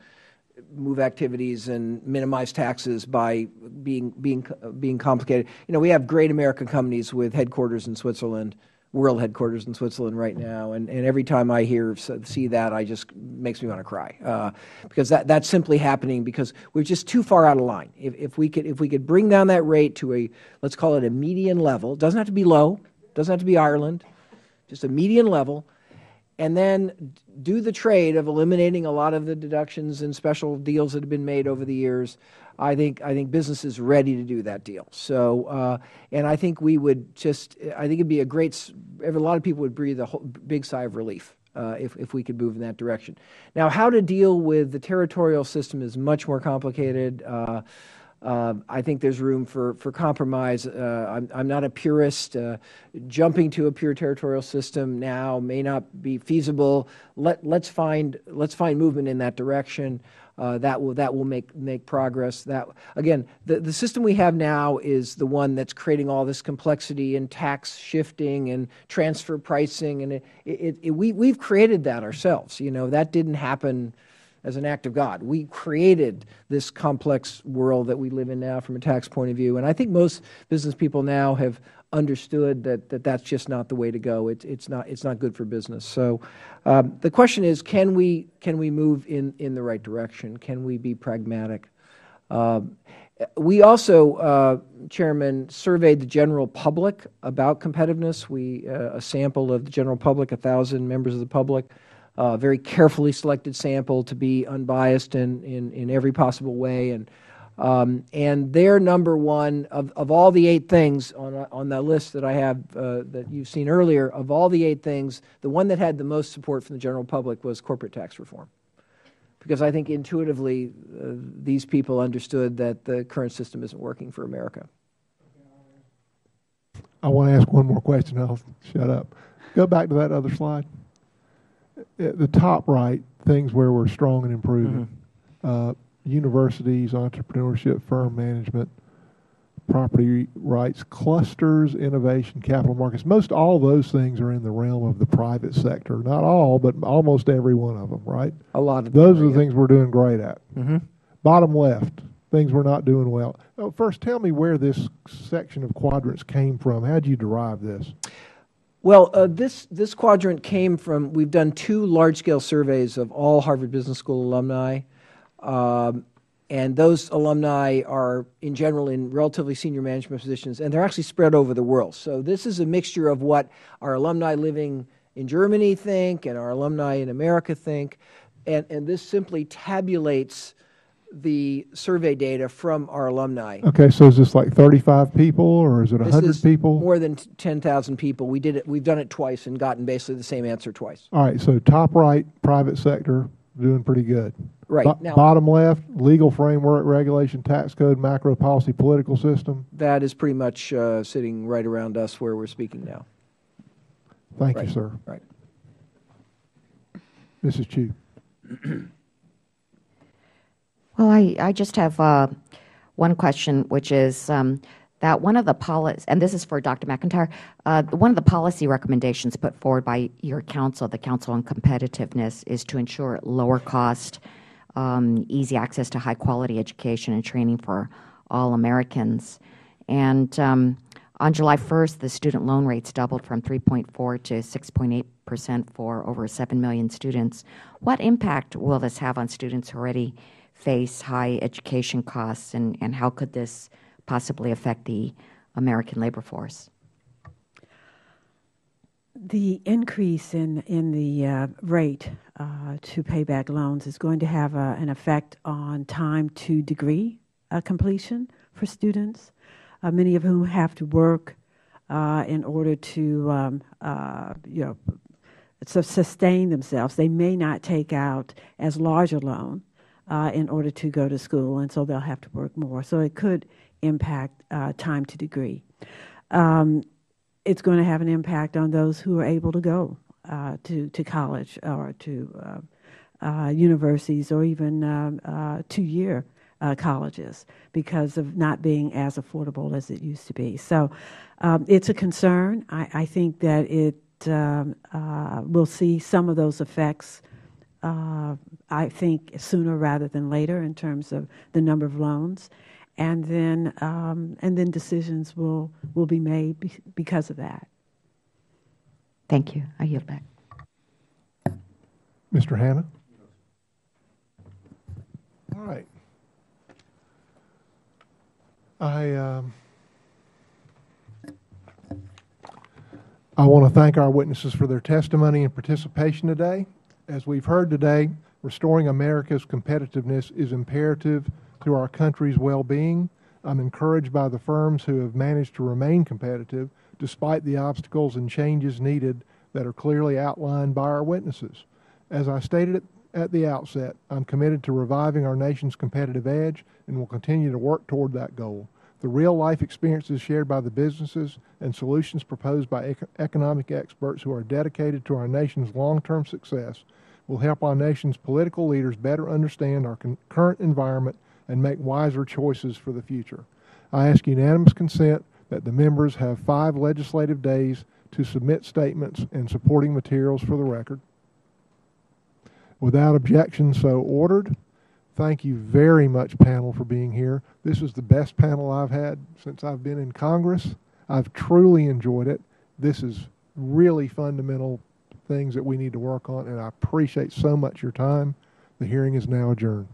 move activities and minimize taxes by being, being, being complicated. You know, we have great American companies with headquarters in Switzerland, world headquarters in Switzerland right now, and, and every time I hear, see that, I just, makes me want to cry. Uh, because that, that's simply happening because we're just too far out of line. If, if, we could, if we could bring down that rate to a, let's call it a median level, doesn't have to be low, doesn't have to be Ireland, just a median level, and then do the trade of eliminating a lot of the deductions and special deals that have been made over the years, I think I think business is ready to do that deal. So, uh, and I think we would just I think it'd be a great. A lot of people would breathe a whole, big sigh of relief uh, if if we could move in that direction. Now, how to deal with the territorial system is much more complicated. Uh, uh, I think there's room for, for compromise. Uh, I'm, I'm not a purist. Uh, jumping to a pure territorial system now may not be feasible. Let, let's, find, let's find movement in that direction. Uh, that will that will make make progress. That again, the the system we have now is the one that's creating all this complexity and tax shifting and transfer pricing, and it, it, it, we we've created that ourselves. You know that didn't happen as an act of God. We created this complex world that we live in now from a tax point of view. And I think most business people now have understood that, that that's just not the way to go. It, it's, not, it's not good for business. So um, the question is, can we, can we move in, in the right direction? Can we be pragmatic? Um, we also, uh, Chairman, surveyed the general public about competitiveness. We, uh, a sample of the general public, 1,000 members of the public, uh, very carefully selected sample to be unbiased in, in, in every possible way. And, um, and their number one, of, of all the eight things on, on the list that I have uh, that you've seen earlier, of all the eight things, the one that had the most support from the general public was corporate tax reform. Because I think intuitively uh, these people understood that the current system isn't working for America. I want to ask one more question. I'll shut up. Go back to that other slide at the top right, things where we're strong and improving. Mm-hmm. Uh, universities, entrepreneurship, firm management, property rights, clusters, innovation, capital markets. Most all those things are in the realm of the private sector. Not all, but almost every one of them, right? A lot of Those are the things we're doing great at. Mm-hmm. Bottom left, things we're not doing well. Oh, first, tell me where this section of quadrants came from. How did you derive this? Well, uh, this, this quadrant came from, we've done two large-scale surveys of all Harvard Business School alumni. Um, and those alumni are, in general, in relatively senior management positions, and they're actually spread over the world. So this is a mixture of what our alumni living in Germany think and our alumni in America think. And, and this simply tabulates the survey data from our alumni. Okay, so is this like 35 people or is it 100 people? More than 10,000 people. We did it, we've done it twice and gotten basically the same answer twice. All right, so top right, private sector, doing pretty good. Right. Bo now, bottom left, legal framework, regulation, tax code, macro policy, political system. That is pretty much uh, sitting right around us where we're speaking now. Thank right. you, sir. Right. Mrs. Chu. Well, I, I just have uh, one question, which is um, that one of the policies, and this is for Dr. McIntyre, uh, one of the policy recommendations put forward by your council, the Council on Competitiveness, is to ensure lower cost, um, easy access to high quality education and training for all Americans. And um, on July 1st, the student loan rates doubled from 3.4 to 6.8 percent for over 7 million students. What impact will this have on students who already face high education costs, and, and how could this possibly affect the American labor force? The increase in, in the uh, rate uh, to pay back loans is going to have a, an effect on time to degree uh, completion for students, uh, many of whom have to work uh, in order to um, uh, you know, so sustain themselves. They may not take out as large a loan uh, in order to go to school, and so they'll have to work more. So it could impact uh, time to degree. Um, it's going to have an impact on those who are able to go uh, to to college or to uh, uh, universities or even uh, two year. colleges because of not being as affordable as it used to be. So um, it's a concern. I, I think that it um, we'll see some of those effects uh, I think, sooner rather than later in terms of the number of loans. And then, um, and then decisions will, will be made be- because of that. Thank you. I yield back. Mr. Hanna? All right. I, um, I want to thank our witnesses for their testimony and participation today. As we've heard today, restoring America's competitiveness is imperative to our country's well-being. I'm encouraged by the firms who have managed to remain competitive despite the obstacles and changes needed that are clearly outlined by our witnesses. As I stated at- the outset, I'm committed to reviving our nation's competitive edge and will continue to work toward that goal. The real-life experiences shared by the businesses and solutions proposed by economic experts who are dedicated to our nation's long-term success will help our nation's political leaders better understand our current environment and make wiser choices for the future. I ask unanimous consent that the members have five legislative days to submit statements and supporting materials for the record. Without objection, so ordered. Thank you very much, panel, for being here. This is the best panel I've had since I've been in Congress. I've truly enjoyed it. This is really fundamental things that we need to work on, and I appreciate so much your time. The hearing is now adjourned.